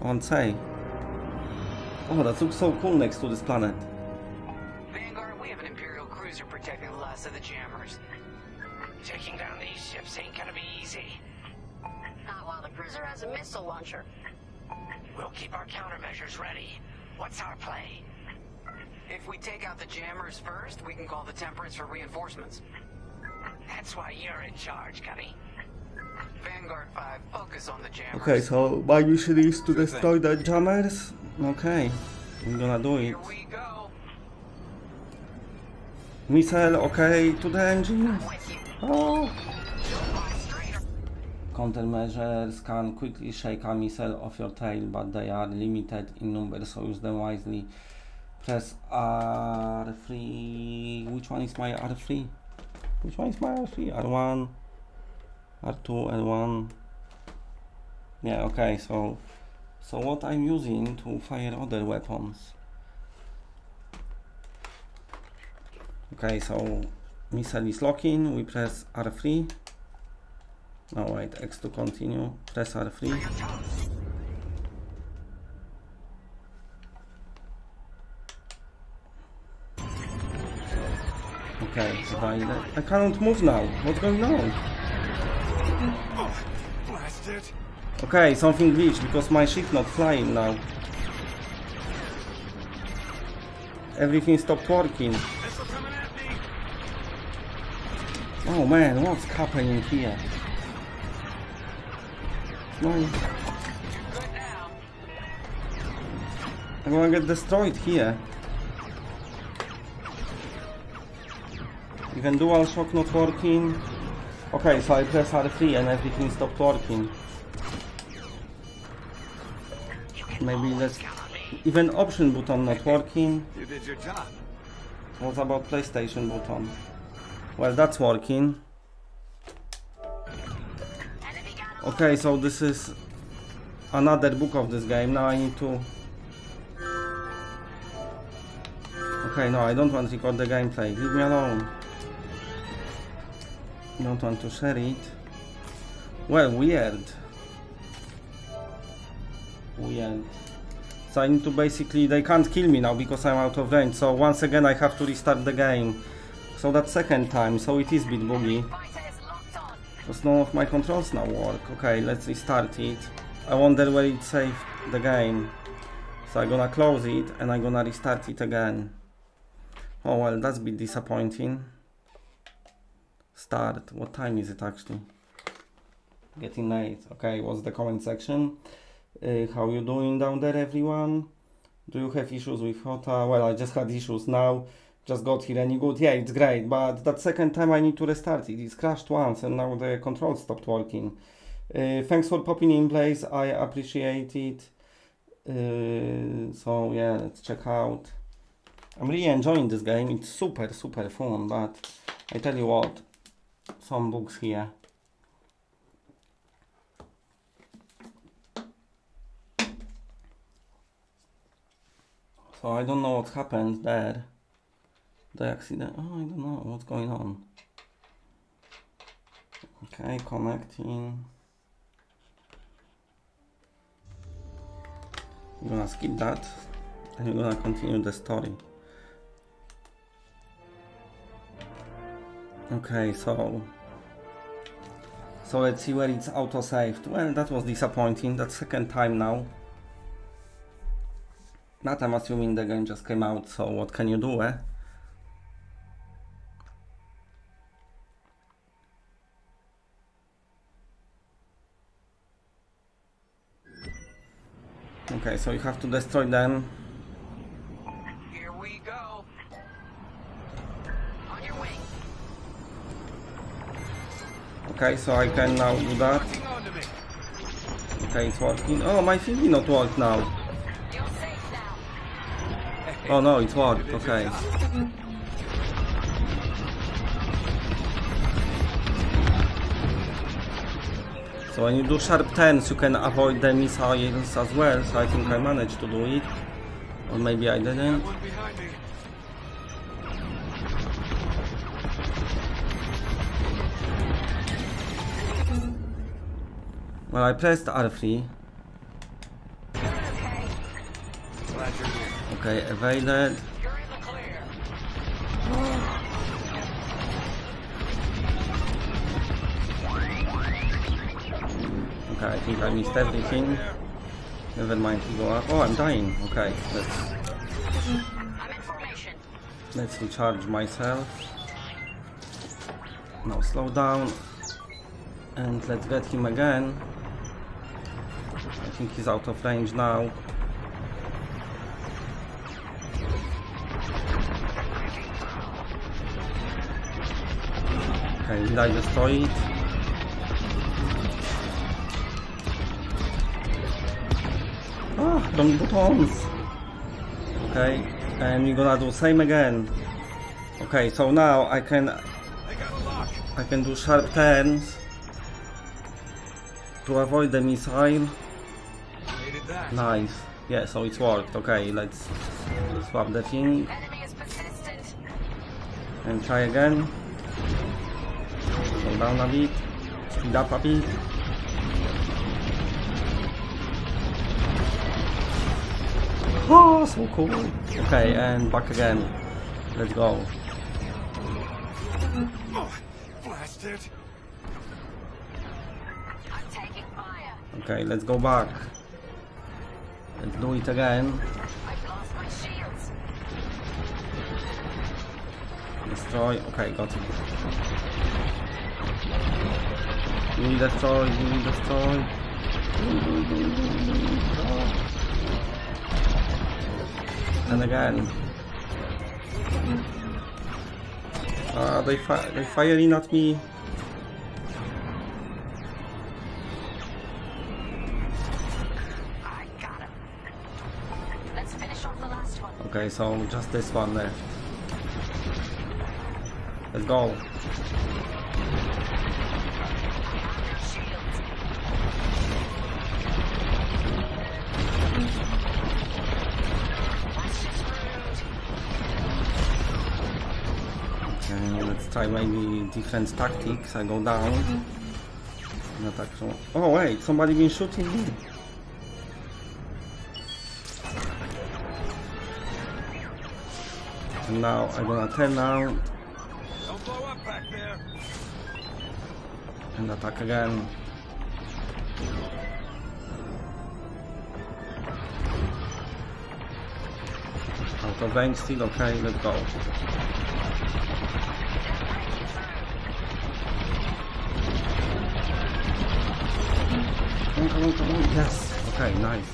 I won't say. Oh, that looks so cool next to this planet. Vanguard, we have an Imperial cruiser protecting the last of the jammers. Taking down these ships ain't gonna be easy. Not while the cruiser has a missile launcher. We'll keep our countermeasures ready. What's our play? If we take out the jammers first, we can call the Temperance for reinforcements. That's why you're in charge, Gunny. Vanguard 5, focus on the jammers. Okay, so my mission is to destroy the jammers. Okay, I'm gonna do it. Missile, okay, to the engine. Oh. Countermeasures can quickly shake a missile off your tail, but they are limited in number, so use them wisely. Press R3. Which one is my R3? Which one is my R3? R1, R2, L1. Yeah, okay, so so what I'm using to fire other weapons. Okay, so missile is locking, we press R3. No, wait, X to continue, press R3. Okay, I, I cannot move now. What's going on? Okay, something glitched because my ship not flying now. Everything stopped working. Oh man, what's happening here? I'm gonna get destroyed here. Even dual shock not working. Okay, so I press R3 and everything stopped working. Maybe let's... Even option button not working. You did your job. What about PlayStation button? Well, that's working. Okay, so this is another book of this game. Now I need to... Okay, no, I don't want to record the gameplay. Leave me alone. Don't want to share it. Well, weird. Weird. So I need to basically... They can't kill me now because I'm out of range. So once again I have to restart the game. So that second time, so it is bit buggy. Because none of my controls now work. Okay, let's restart it. I wonder where it saved the game. So I'm gonna close it and I'm gonna restart it again. Oh well, that's a bit disappointing. Start. What time is it actually? Getting late. Okay, what's the comment section? Uh, how you doing down there everyone? Do you have issues with HOTAS? Well, I just had issues now just got here any good yeah it's great but that second time I need to restart it it's crashed once and now the control stopped working uh, thanks for popping in place I appreciate it uh, so yeah let's check out I'm really enjoying this game it's super super fun but I tell you what some books here so I don't know what happened there the accident. Oh, I don't know what's going on. Okay, connecting. I'm gonna skip that and we're gonna continue the story. Okay, so so let's see where it's auto-saved. Well, that was disappointing. that second time now. But I'm assuming the game just came out, so what can you do, eh? Okay, so you have to destroy them. Okay, so I can now do that. Okay, it's working. Oh, my thingy not work now. Oh no, it worked. Okay. So when you do sharp turns, you can avoid the missiles as well. So I think I managed to do it. Or maybe I didn't. Well, I pressed R3. Okay, evaded. Okay, I think I missed everything. Never mind, we go up. Oh, I'm dying. Okay, let's... Let's recharge myself. Now slow down. And let's get him again think he's out of range now. Okay, did I destroy it? Ah, don't buttons! Okay, and we're gonna do same again. Okay, so now I can... I can do sharp turns to avoid the missile. Nice. Yeah, so it's worked. Okay, let's swap the thing and try again. Slow down a bit, speed up a bit. Oh, so cool. Okay, and back again. Let's go. Blasted. Okay, let's go back. Let's do it again. Destroy. Okay, got it. You destroy, you destroy. And again. Ah, they fi they firing at me. Okay, so just this one left. Let's go. Okay, let's try maybe different tactics. I go down. Mm-hmm. attack from- Oh wait, somebody been shooting me. Now I'm gonna turn Don't there. and attack again. Out of range still, okay, let's go. Come on, come on, come on, yes, okay, nice.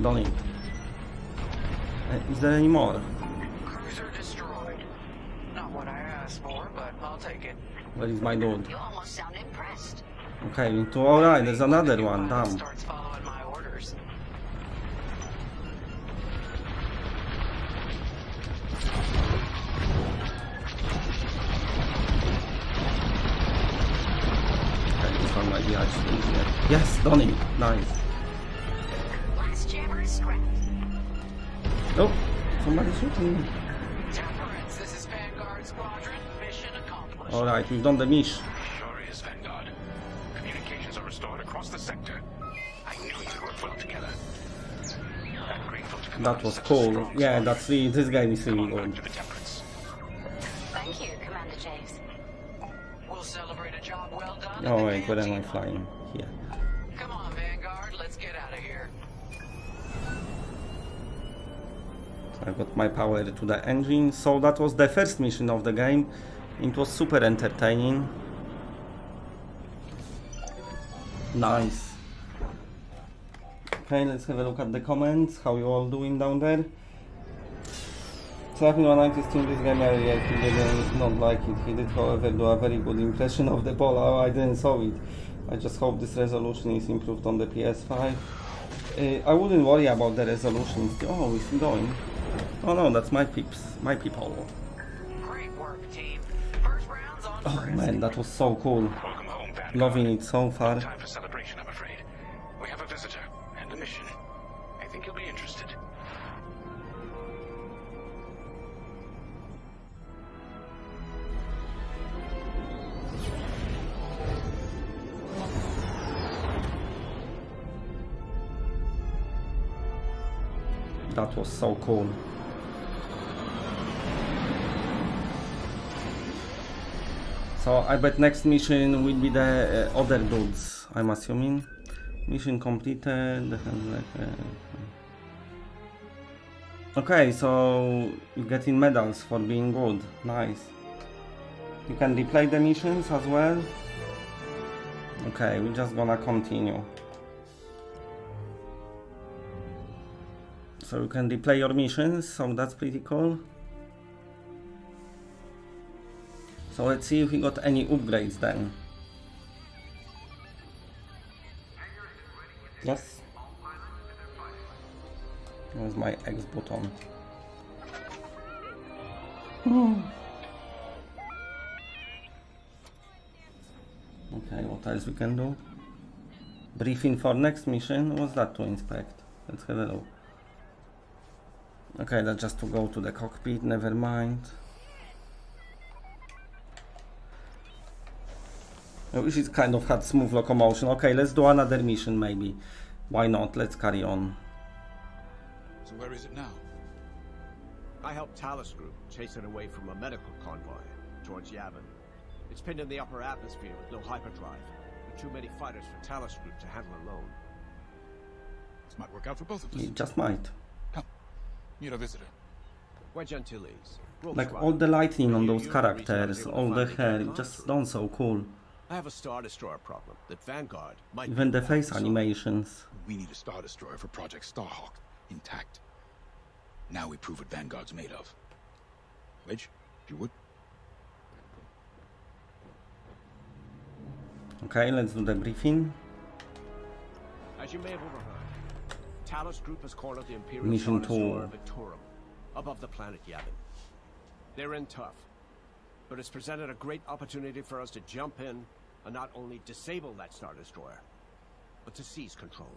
Done it. Uh, Is there any more? Cruiser destroyed. Not what I asked for, but I'll take it. Where is my dude? You almost sound impressed. Okay, into alright, there's another one, damn. Starts following my Oh, somebody's shooting me. Temperance, this is Vanguard Squadron. Mission accomplished. Alright, we've done the mission. Sure is, Vanguard. Communications are restored across the sector. I knew you work well together. I'm grateful to That was cool. Yeah, that's the, this game is really good. Thank you, Commander Javes. We'll celebrate a job well done. Oh wait, where am I flying? I got my power to the engine. So that was the first mission of the game. It was super entertaining. Nice. Okay, let's have a look at the comments. How you all doing down there? Slapping one noticed in this game area, he didn't not like it. He did, however, do a very good impression of the ball. Oh, I didn't saw it. I just hope this resolution is improved on the PS5. Uh, I wouldn't worry about the resolution. Oh, we're going. Oh no, that's my peeps, my people. Great work, team. First round's on Oh man, that was so cool. Loving it so far. Was so cool. So I bet next mission will be the uh, other dudes, I'm assuming. Mission completed. Okay, so you're getting medals for being good. Nice. You can replay the missions as well. Okay, we're just gonna continue. So you can replay your missions, so that's pretty cool. So let's see if we got any upgrades then. Yes? Where's my X button? Hmm. Okay, what else we can do? Briefing for next mission. What's that to inspect? Let's have a look. Okay, that's just to go to the cockpit, never mind. I wish it kind of had smooth locomotion. Okay, let's do another mission maybe. Why not? Let's carry on. So where is it now? I helped Talus Group chase it away from a medical convoy towards Yavin. It's pinned in the upper atmosphere with no hyperdrive. There are too many fighters for Talus Group to handle alone. This might work out for both of us. It just might. Come, meet our visitor. Wedge Antilles. Like all the lightning on those characters, all the hair, it just done so cool. I have a Star Destroyer problem that Vanguard might Even the face animations. We need a Star Destroyer for Project Starhawk, intact. Now we prove what Vanguard's made of. Wedge, if you would. Okay, let's do the briefing. As you may have overheard, Talus Group has cornered the Imperial Mission Destroyer. Victorum above the planet Yavin. They're in tough, but it's presented a great opportunity for us to jump in and not only disable that Star Destroyer, but to seize control.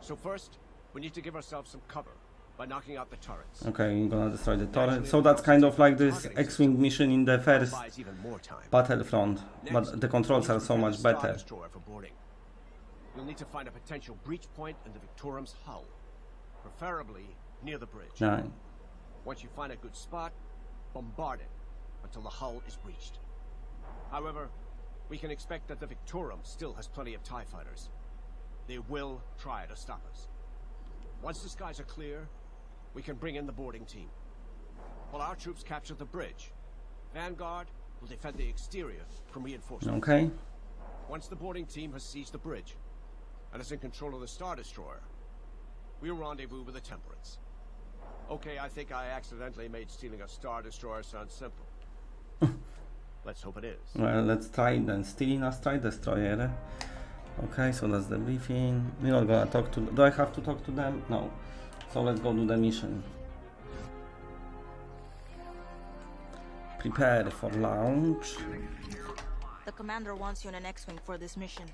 So first, we need to give ourselves some cover by knocking out the turrets. Okay, you're gonna destroy the turret. So that's kind of like this X-Wing mission in the first Buys even more time. Battlefront, but the controls are so much better. Destroyer for boarding. You'll need to find a potential breach point in the Victorum's hull, preferably near the bridge. Nine. Once you find a good spot, bombard it until the hull is breached. However, we can expect that the Victorum still has plenty of TIE fighters. They will try to stop us. Once the skies are clear, we can bring in the boarding team. While our troops capture the bridge, Vanguard will defend the exterior from reinforcements. Okay. Once the boarding team has seized the bridge and is in control of the Star Destroyer, we'll rendezvous with the Temperance. Okay, I think I accidentally made stealing a Star Destroyer sound simple. Let's hope it is. Well, let's try then. Stealing a Star Destroyer. Okay, so that's the briefing. We're not gonna talk to... Do I have to talk to them? No. So let's go do the mission. Prepare for launch. The commander wants you in an X-wing for this mission.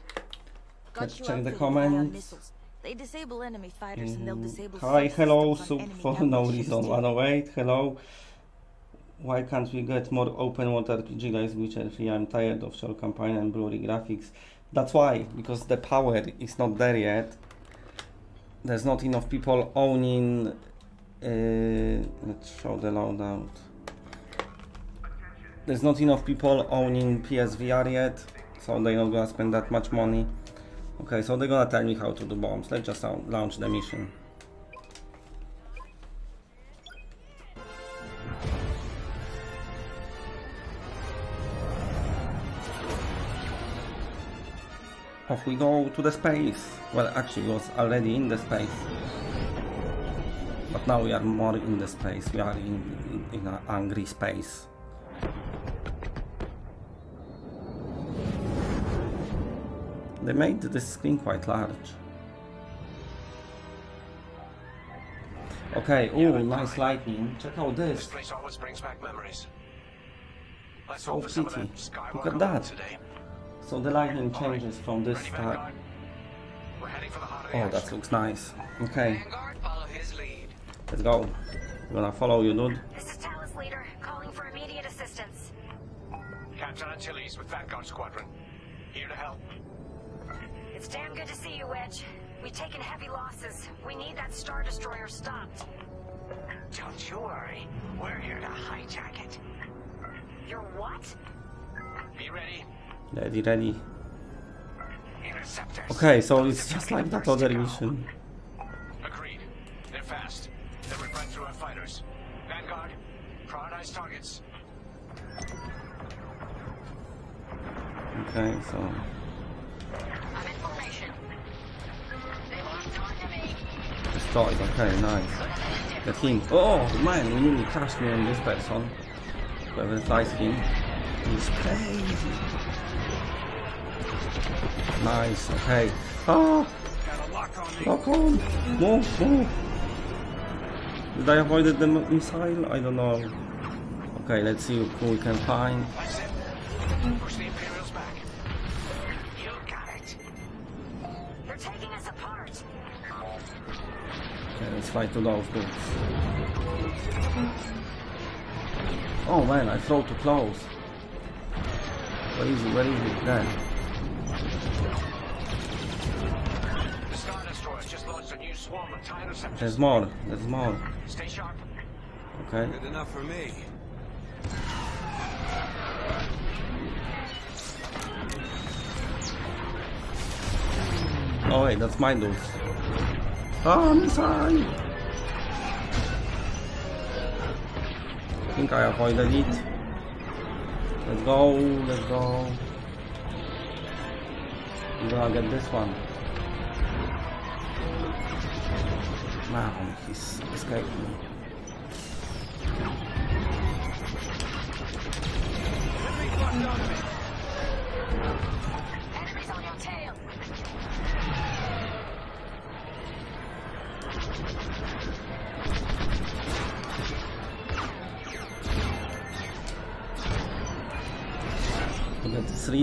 Let's Got you check the comments. They disable enemy fighters and they'll Mm, disable Hi, hello, sub for no reason. 108, hello. Why can't we get more open world RPG like Witcher 3? I'm tired of shell campaign and blurry graphics. That's why, because the power is not there yet. There's not enough people owning. Uh, let's show the loadout. There's not enough people owning PSVR yet, so they're not gonna spend that much money. Okay, so they're gonna tell me how to do bombs. Let's just launch the mission. Off we go to the space. Well, actually, was already in the space. But now we are more in the space. We are in, in, in an angry space. They made the screen quite large. Okay, oh, nice lighting. Check out This this. place always brings back memories. Let's So hope for some of pretty. that Look at that. today. So the lighting changes from this Ready, part. We're heading for the heart of the Oh, that looks nice. Okay, his lead. let's go. I'm gonna follow you, dude. This is Talus Leader, calling for immediate assistance. Captain Antilles with Vanguard Squadron. Here to help. It's damn good to see you, Wedge. We've taken heavy losses. We need that Star Destroyer stopped. Don't you worry. We're here to hijack it. You're what? Be ready. Ready, ready. Interceptors. Okay, so it's just like that other mission. Agreed. They're fast. They'll rip right through our fighters. Vanguard, prioritize targets. Okay, so destroyed. Okay, nice. The him. Oh man, we nearly crashed me on this person. Whoever flies him. He's crazy. Nice. Okay. Ah! Oh, Got a lock on lock on. Move, move. Did I avoid the missile? I don't know. Okay, let's see who we can find. Okay, let's fight to those dudes. Oh man, I throw too close. Where is he? Where is he? There. The Star Destroyer's just launched a new swarm of TIE interceptors. There's more. There's more. Stay sharp. Okay. Good enough for me. Oh wait, that's my dudes. Oh, missile! I think I avoided it. Let's go, let's go. I'm gonna get this one. Man, he's escaped me.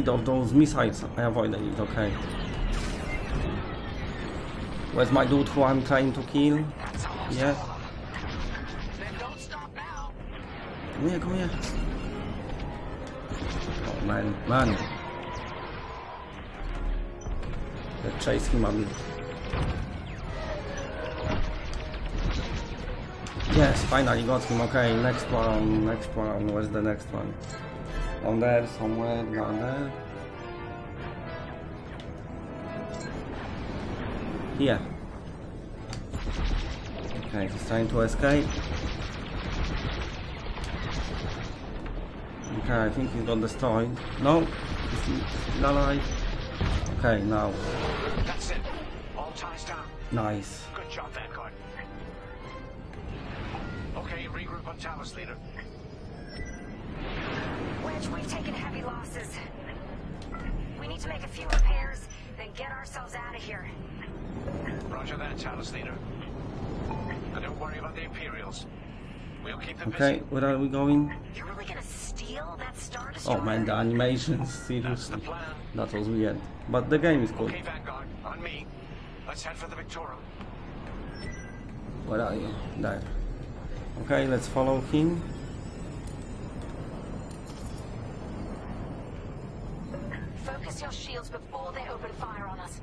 Of those missiles. I avoided it, okay. Where's my dude who I'm trying to kill? Yeah. Come here, come here. Oh man, man. Let's chase him a bit. Yes, finally got him. Okay, next one, next one. Where's the next one? On there, somewhere down there. Here. Okay, he's trying to escape. Okay, I think he got destroyed. No, he's still alive. Okay, now. That's it. All TIEs down. Nice. Good job, Vanguard. Okay, regroup on Talus, leader. Heavy losses. We need to make a few repairs, then get ourselves out of here. Roger that, Talus, leader. And don't worry about the Imperials. We'll keep them Okay, busy. where are we going? You're really gonna steal that Star Destroyer? Oh man, the animations, seriously. That was weird. But the game is cool. Okay, Vanguard, on me. Let's head for the Victorum. Where are you? There. Okay, let's follow him. Focus your shields before they open fire on us.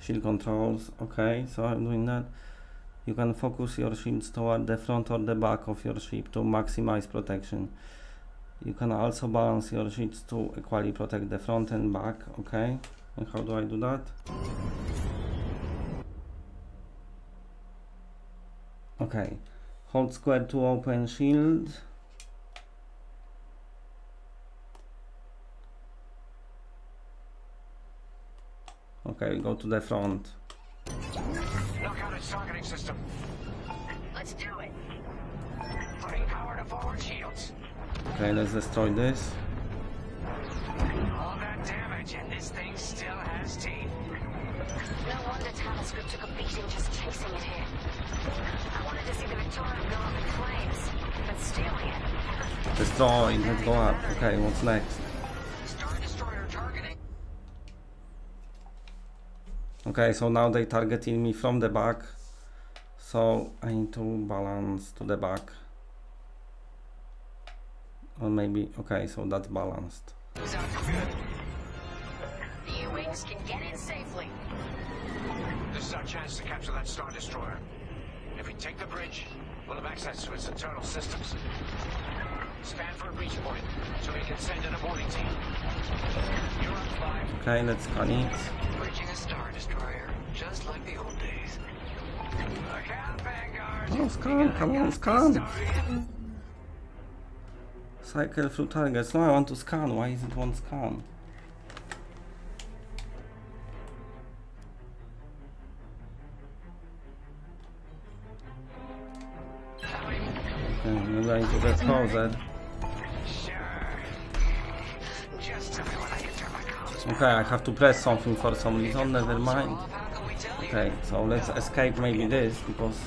Shield controls. Okay, so I'm doing that. You can focus your shields toward the front or the back of your ship to maximize protection. You can also balance your shields to equally protect the front and back. Okay, and how do I do that? Okay, hold square to open shield. Okay, go to the front. Knock out its targeting system. Let's do it. Putting power to forward shields. Okay, let's destroy this. All that damage, and this thing still has teeth. No wonder Talus Group took a beating just chasing it here. I wanted to see the Victorum go up in flames, but stealing it. Destroy, let's go up. Okay, what's next? Okay, so now they targeting me from the back. So I need to balance to the back. Or maybe, okay, so that's balanced. Who's out for good? The U-Wings can get in safely. This is our chance to capture that Star Destroyer. If we take the bridge, we'll have access to its internal systems. Scan for point, so we can send in a boarding team. You're on five. Okay, let's scan it. Bridging a Star Destroyer, just like the old days. Oh, scan, come on, scan! Cycle through targets. No, I want to scan. Why is it one scan? Okay, maybe I need to get closer. Okay, I have to press something for some reason, never mind. Okay, so let's escape maybe this because.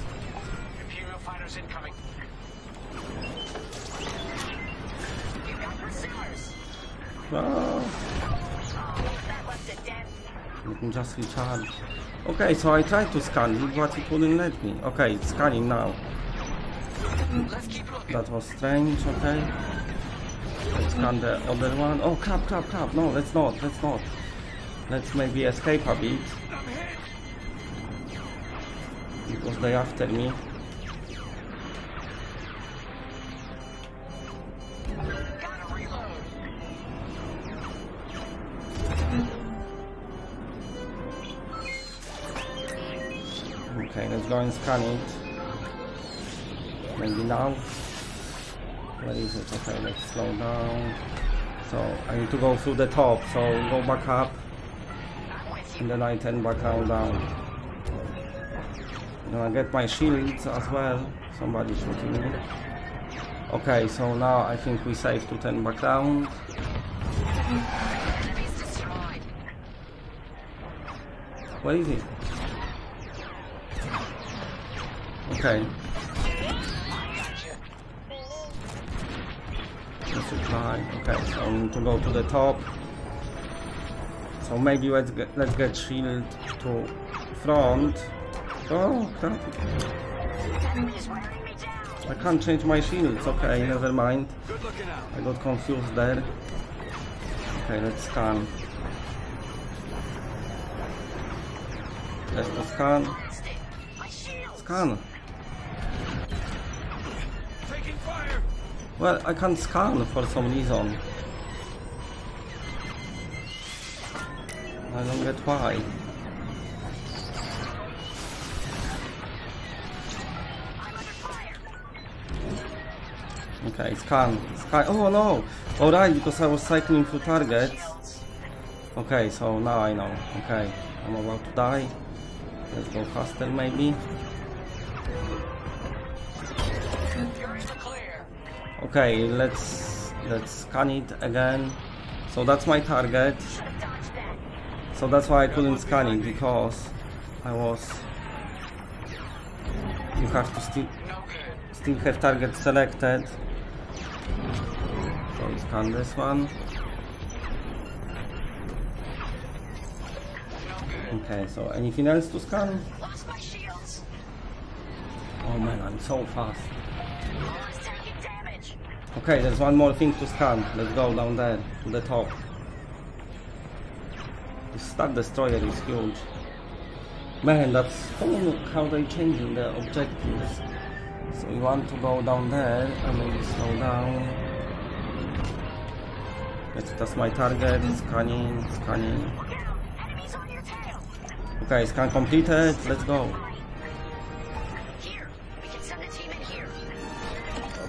Ah. Let me just recharge. Okay, so I tried to scan it, but it wouldn't let me. Okay, it's scanning now. That was strange, okay. Let's the other one. Oh, crap, crap, crap. No, let's not, let's not. Let's maybe escape a bit. Because they after me. Okay, let's go and scan it. Maybe now. Okay, let's slow down. So I need to go through the top, so go back up. And then I turn back down. Then I get my shields as well. Somebody shooting me. Okay, so now I think we safe to turn back down. Where is it? Okay. Okay, so I need to go to the top. So maybe let's get let's get shield to front. Oh crap. I can't change my shields. Okay, never mind. I got confused there. Okay, let's scan. Let's scan. Scan. Well, I can't scan for some reason. I don't get why. Okay, scan. Scan. Oh no! Alright, because I was cycling through targets. Okay, so now I know. Okay, I'm about to die. Let's go faster maybe. Okay, let's let's scan it again. So that's my target. So that's why I couldn't scan it because I was. You have to still still have target selected. So scan this one. Okay, so anything else to scan? Oh man, I'm so fast. Okay, there's one more thing to scan. Let's go down there, to the top. The Star Destroyer is huge. Man, that's fun how they changing the objectives. So we want to go down there and maybe slow down. Yes, that's my target. Scanning, scanning. Okay, scan completed. Let's go.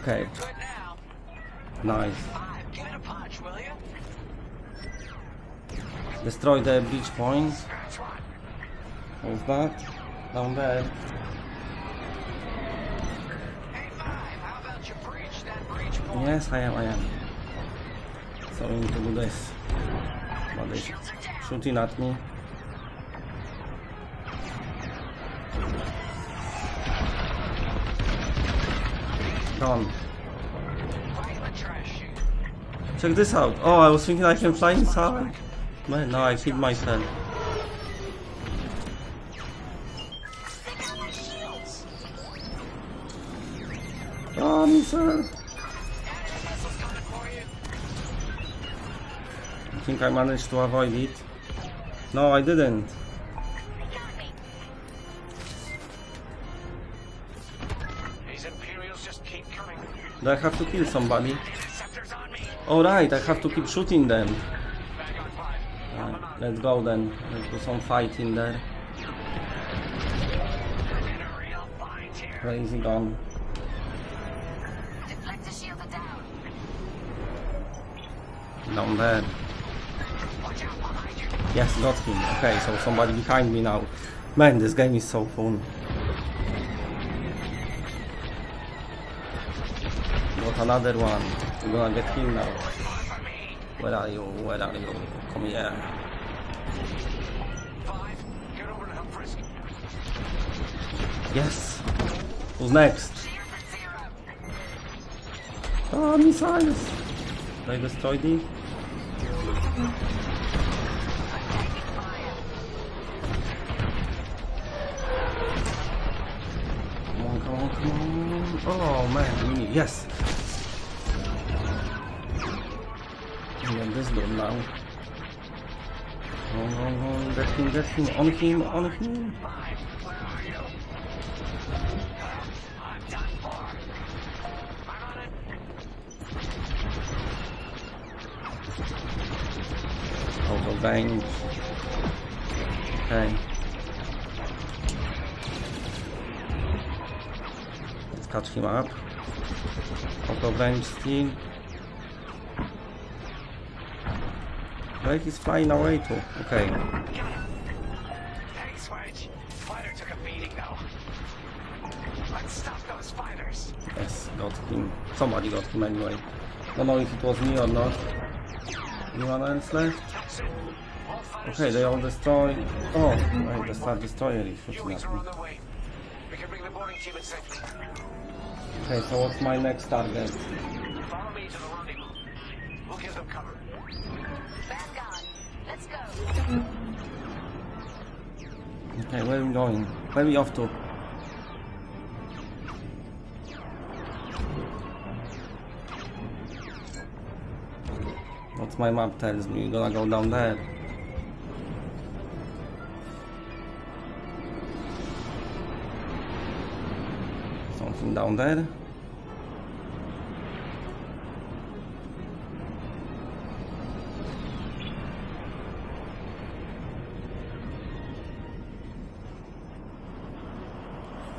Okay. Nice. Destroy the breach point. What's that? Down there. Yes, I am, I am. So we need to do this. But they sh shooting at me. Done. Check this out. Oh, I was thinking I can fly inside. Man, now I killed myself. Oh, sir. I think I managed to avoid it. No, I didn't. Do I have to kill somebody? Alright, I have to keep shooting them. Right, let's go then. Let's do some fighting there. Crazy gun. Down there. Yes, got him. Okay, so somebody behind me now. Man, this game is so fun. Got another one go and get him now. Where are you? Where are you? Come here. Yes! Who's next? Ah, oh, missiles! They destroyed destroy? Get him, get him, on on him! Over. Okay. Let's catch him up. Out of range still. He's flying away to? Okay. Got him. Somebody got him anyway. Don't know if it was me or not. Anyone else left? Okay, they all destroyed. Oh, right, the Star Destroyer is shooting at me. We can bring the boarding team. Okay, so what's my next target? Follow me to the rendezvous. We'll give them cover. Vanguard, let's go. Okay, where are we going? Where are we off to? What's my map tells me? We're gonna go down there. Something down there?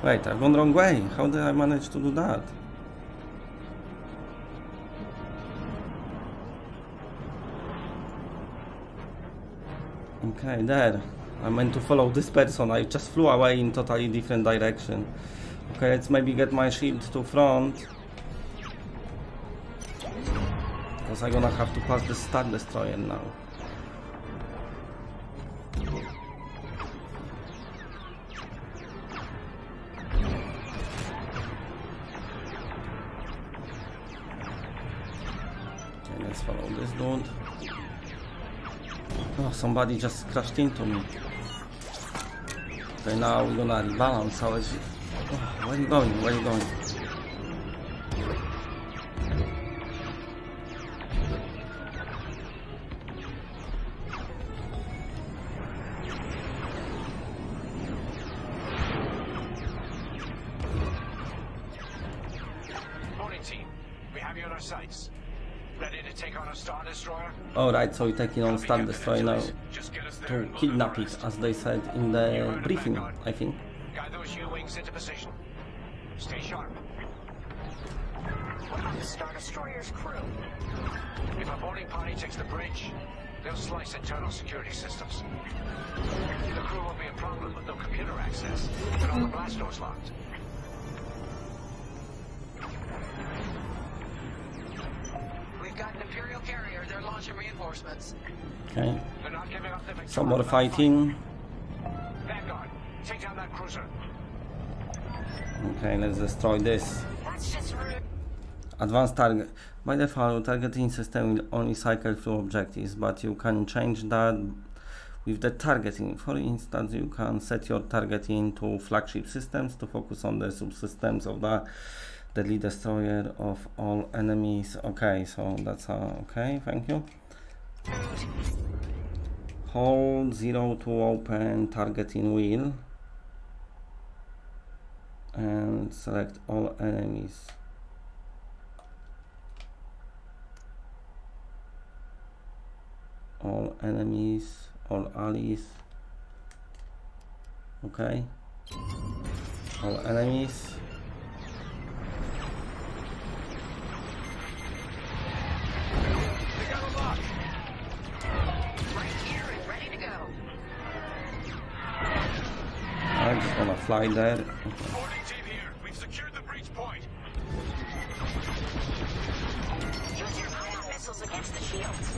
Wait, I've gone wrong way. How did I manage to do that? Okay, there. I meant to follow this person. I just flew away in totally different direction. Okay, let's maybe get my shield to front. Because I'm gonna have to pass the Star Destroyer now. Okay, let's follow this dude. Oh, somebody just crashed into me. Okay, now we're gonna rebalance. It? Oh, where are you going? Where are you going? Alright, so we're taking on Star Destroyer now to kidnap it, as they said in the briefing, I think. Guide those U-wings into position. Stay sharp. What about the Star Destroyer's crew? If a boarding party takes the bridge, they'll slice internal security systems. The crew won't be a problem with no computer access, but all the blast doors locked. Okay. They're not giving up the victory. Some more fighting. Vanguard, take down that cruiser. Okay, let's destroy this. That's just rude. Advanced target. By default, targeting system will only cycle through objectives, but you can change that with the targeting. For instance, you can set your targeting to flagship systems to focus on the subsystems of the deadly destroyer of all enemies. Okay, so that's uh, okay. Thank you. Hold zero to open targeting wheel and select all enemies. all enemies, all allies. Okay. All enemies. I just wanna fly there. Okay. Boarding team here. We've secured the breach point. Use your ion missiles against the shields.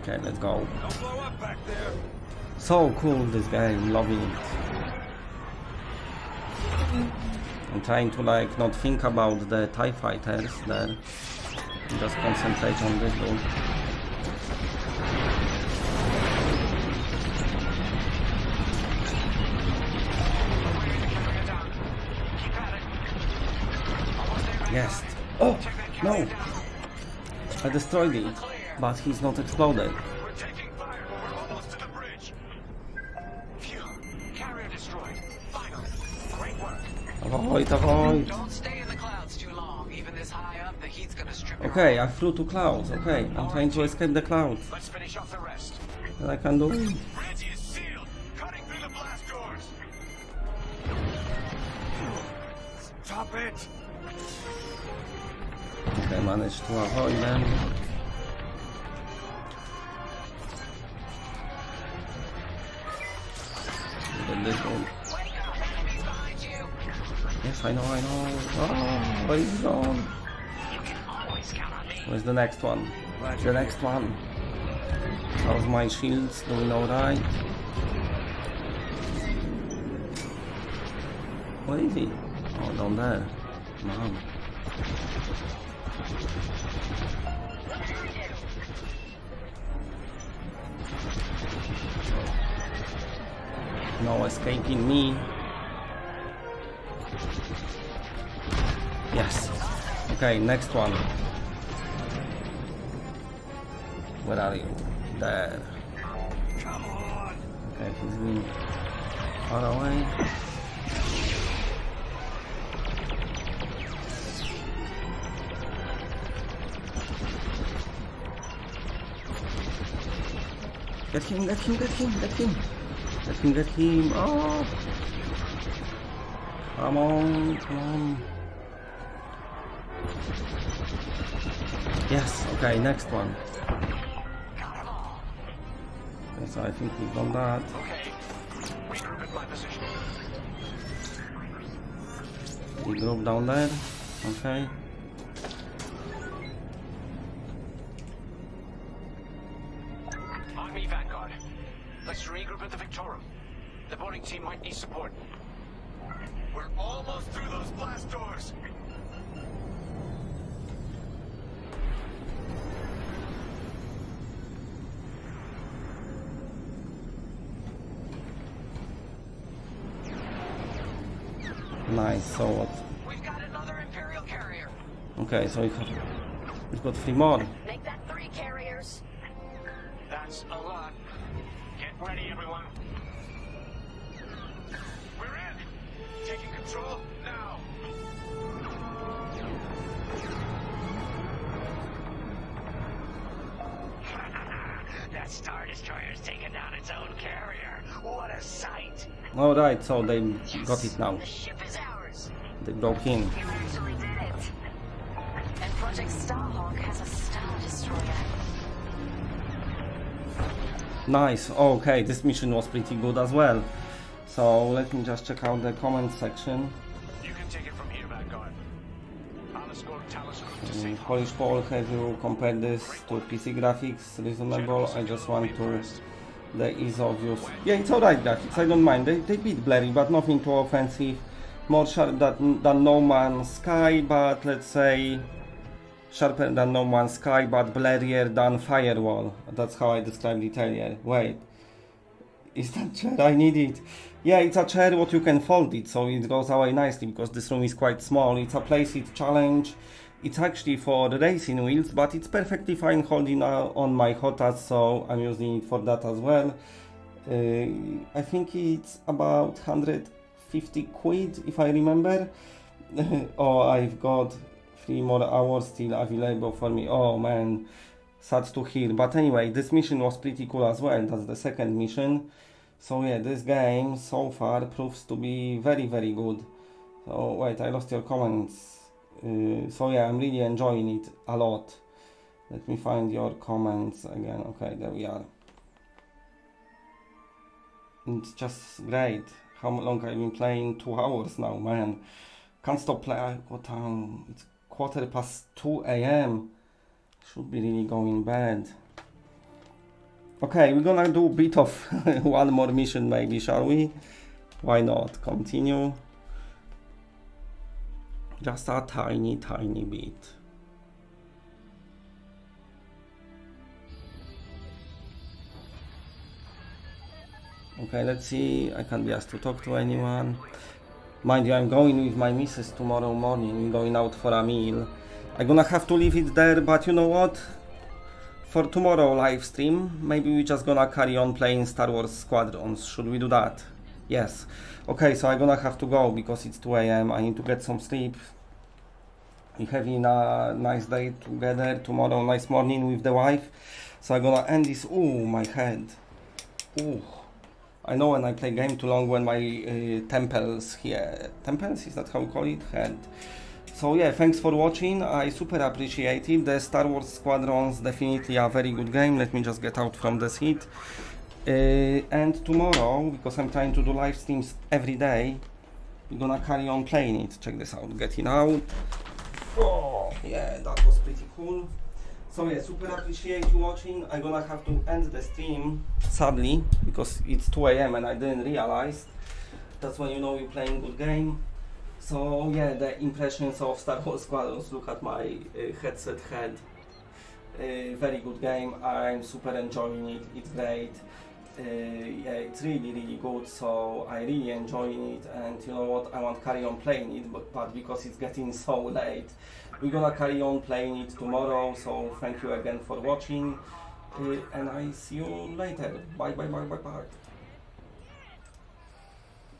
Okay, let's go. So cool this game, loving it. I'm trying to like not think about the TIE fighters there. Just concentrate on this dude. Yes. Oh, no. I destroyed it, but he's not exploded. Avoid, avoid. Okay, I flew to clouds. Okay, I'm trying to escape the clouds. Let's. And I can do it. Stop it! Okay, managed to avoid them. This one. Yes, I know, I know. Ah, oh, where is gone? Where's the next one? The next one. How's my shields? Doing alright? Where is he? Oh, down there. Man. No escaping me. Yes. Okay, next one. Where are you? There. Okay, he's been far away. Get him, get him, get him, get him. Let him get him. Oh! Come on, come on. Yes, okay, next one. Yes, I think we've done that. Regroup down there. Okay. On me, Vanguard. Let's regroup at the Victorum. The boarding team might need support. We're almost through those blast doors. Nice, so what? We've got another Imperial carrier. Okay, so we've, we've got three more. Alright, so they got it now. The ship is ours. They broke in. You actually did it. And Project Starhawk has a Star Destroyer. Nice. Okay, this mission was pretty good as well. So let me just check out the comment section. You can take it from here, Vanguard. I'll escort Talisman to Mm, Polish Paul, have you compared this to PC graphics? Reasonable. I just want to ease of use. Yeah, it's alright graphics. I don't mind. They they bit blurry, but nothing too offensive. More sharp than, than No Man's Sky, but let's say sharper than No Man's Sky, but blurrier than Firewall. That's how I described it earlier. Wait, is that chair? I need it. Yeah, it's a chair what you can fold it, so it goes away nicely because this room is quite small. It's a Playseat Challenge. It's actually for the racing wheels, but it's perfectly fine holding on my Hotas, so I'm using it for that as well. Uh, I think it's about 150 quid, if I remember. oh, I've got three more hours still available for me. Oh man, sad to hear. But anyway, this mission was pretty cool as well. That's the second mission. So yeah, this game so far proves to be very, very good. So wait, I lost your comments. Uh, so yeah, I'm really enjoying it a lot. Let me find your comments again. Okay, there we are. It's just great. How long I've been playing? Two hours now, man. Can't stop playing. What time? It's quarter past 2 a.m. Should be really going bad Okay, we're gonna do a bit of one more mission maybe, shall we? Why not? Continue. Just a tiny, tiny bit. Okay, let's see. I can't be asked to talk to anyone. Mind you, I'm going with my missus tomorrow morning. Going out for a meal. I'm gonna have to leave it there, but you know what? For tomorrow live stream, maybe we're just gonna carry on playing Star Wars Squadrons. Should we do that? Yes. Okay, so I'm gonna have to go because it's 2 a.m. I need to get some sleep. We're having a nice day together. Tomorrow, nice morning with the wife. So I'm gonna end this. Oh, my head. Oh. I know when I play game too long when my uh, temples here, temples, is that how we call it? Head. So yeah, thanks for watching, I super appreciate it. The Star Wars Squadrons definitely a very good game, let me just get out from the seat. Uh, and tomorrow, because I'm trying to do live streams every day, we're gonna carry on playing it. Check this out, getting out. Oh, yeah, that was pretty cool. So yeah, super appreciate you watching. I'm gonna have to end the stream, sadly, because it's 2 a.m. and I didn't realize. That's when you know you're playing good game. So yeah, the impressions of Star Wars Squadrons, look at my uh, headset head. Uh, very good game, I'm super enjoying it, it's great. Uh, yeah, it's really really good, so I really enjoy it and you know what, I want to carry on playing it, but, but because it's getting so late, we're gonna carry on playing it tomorrow, so thank you again for watching, uh, and I see you later. Bye bye bye bye bye.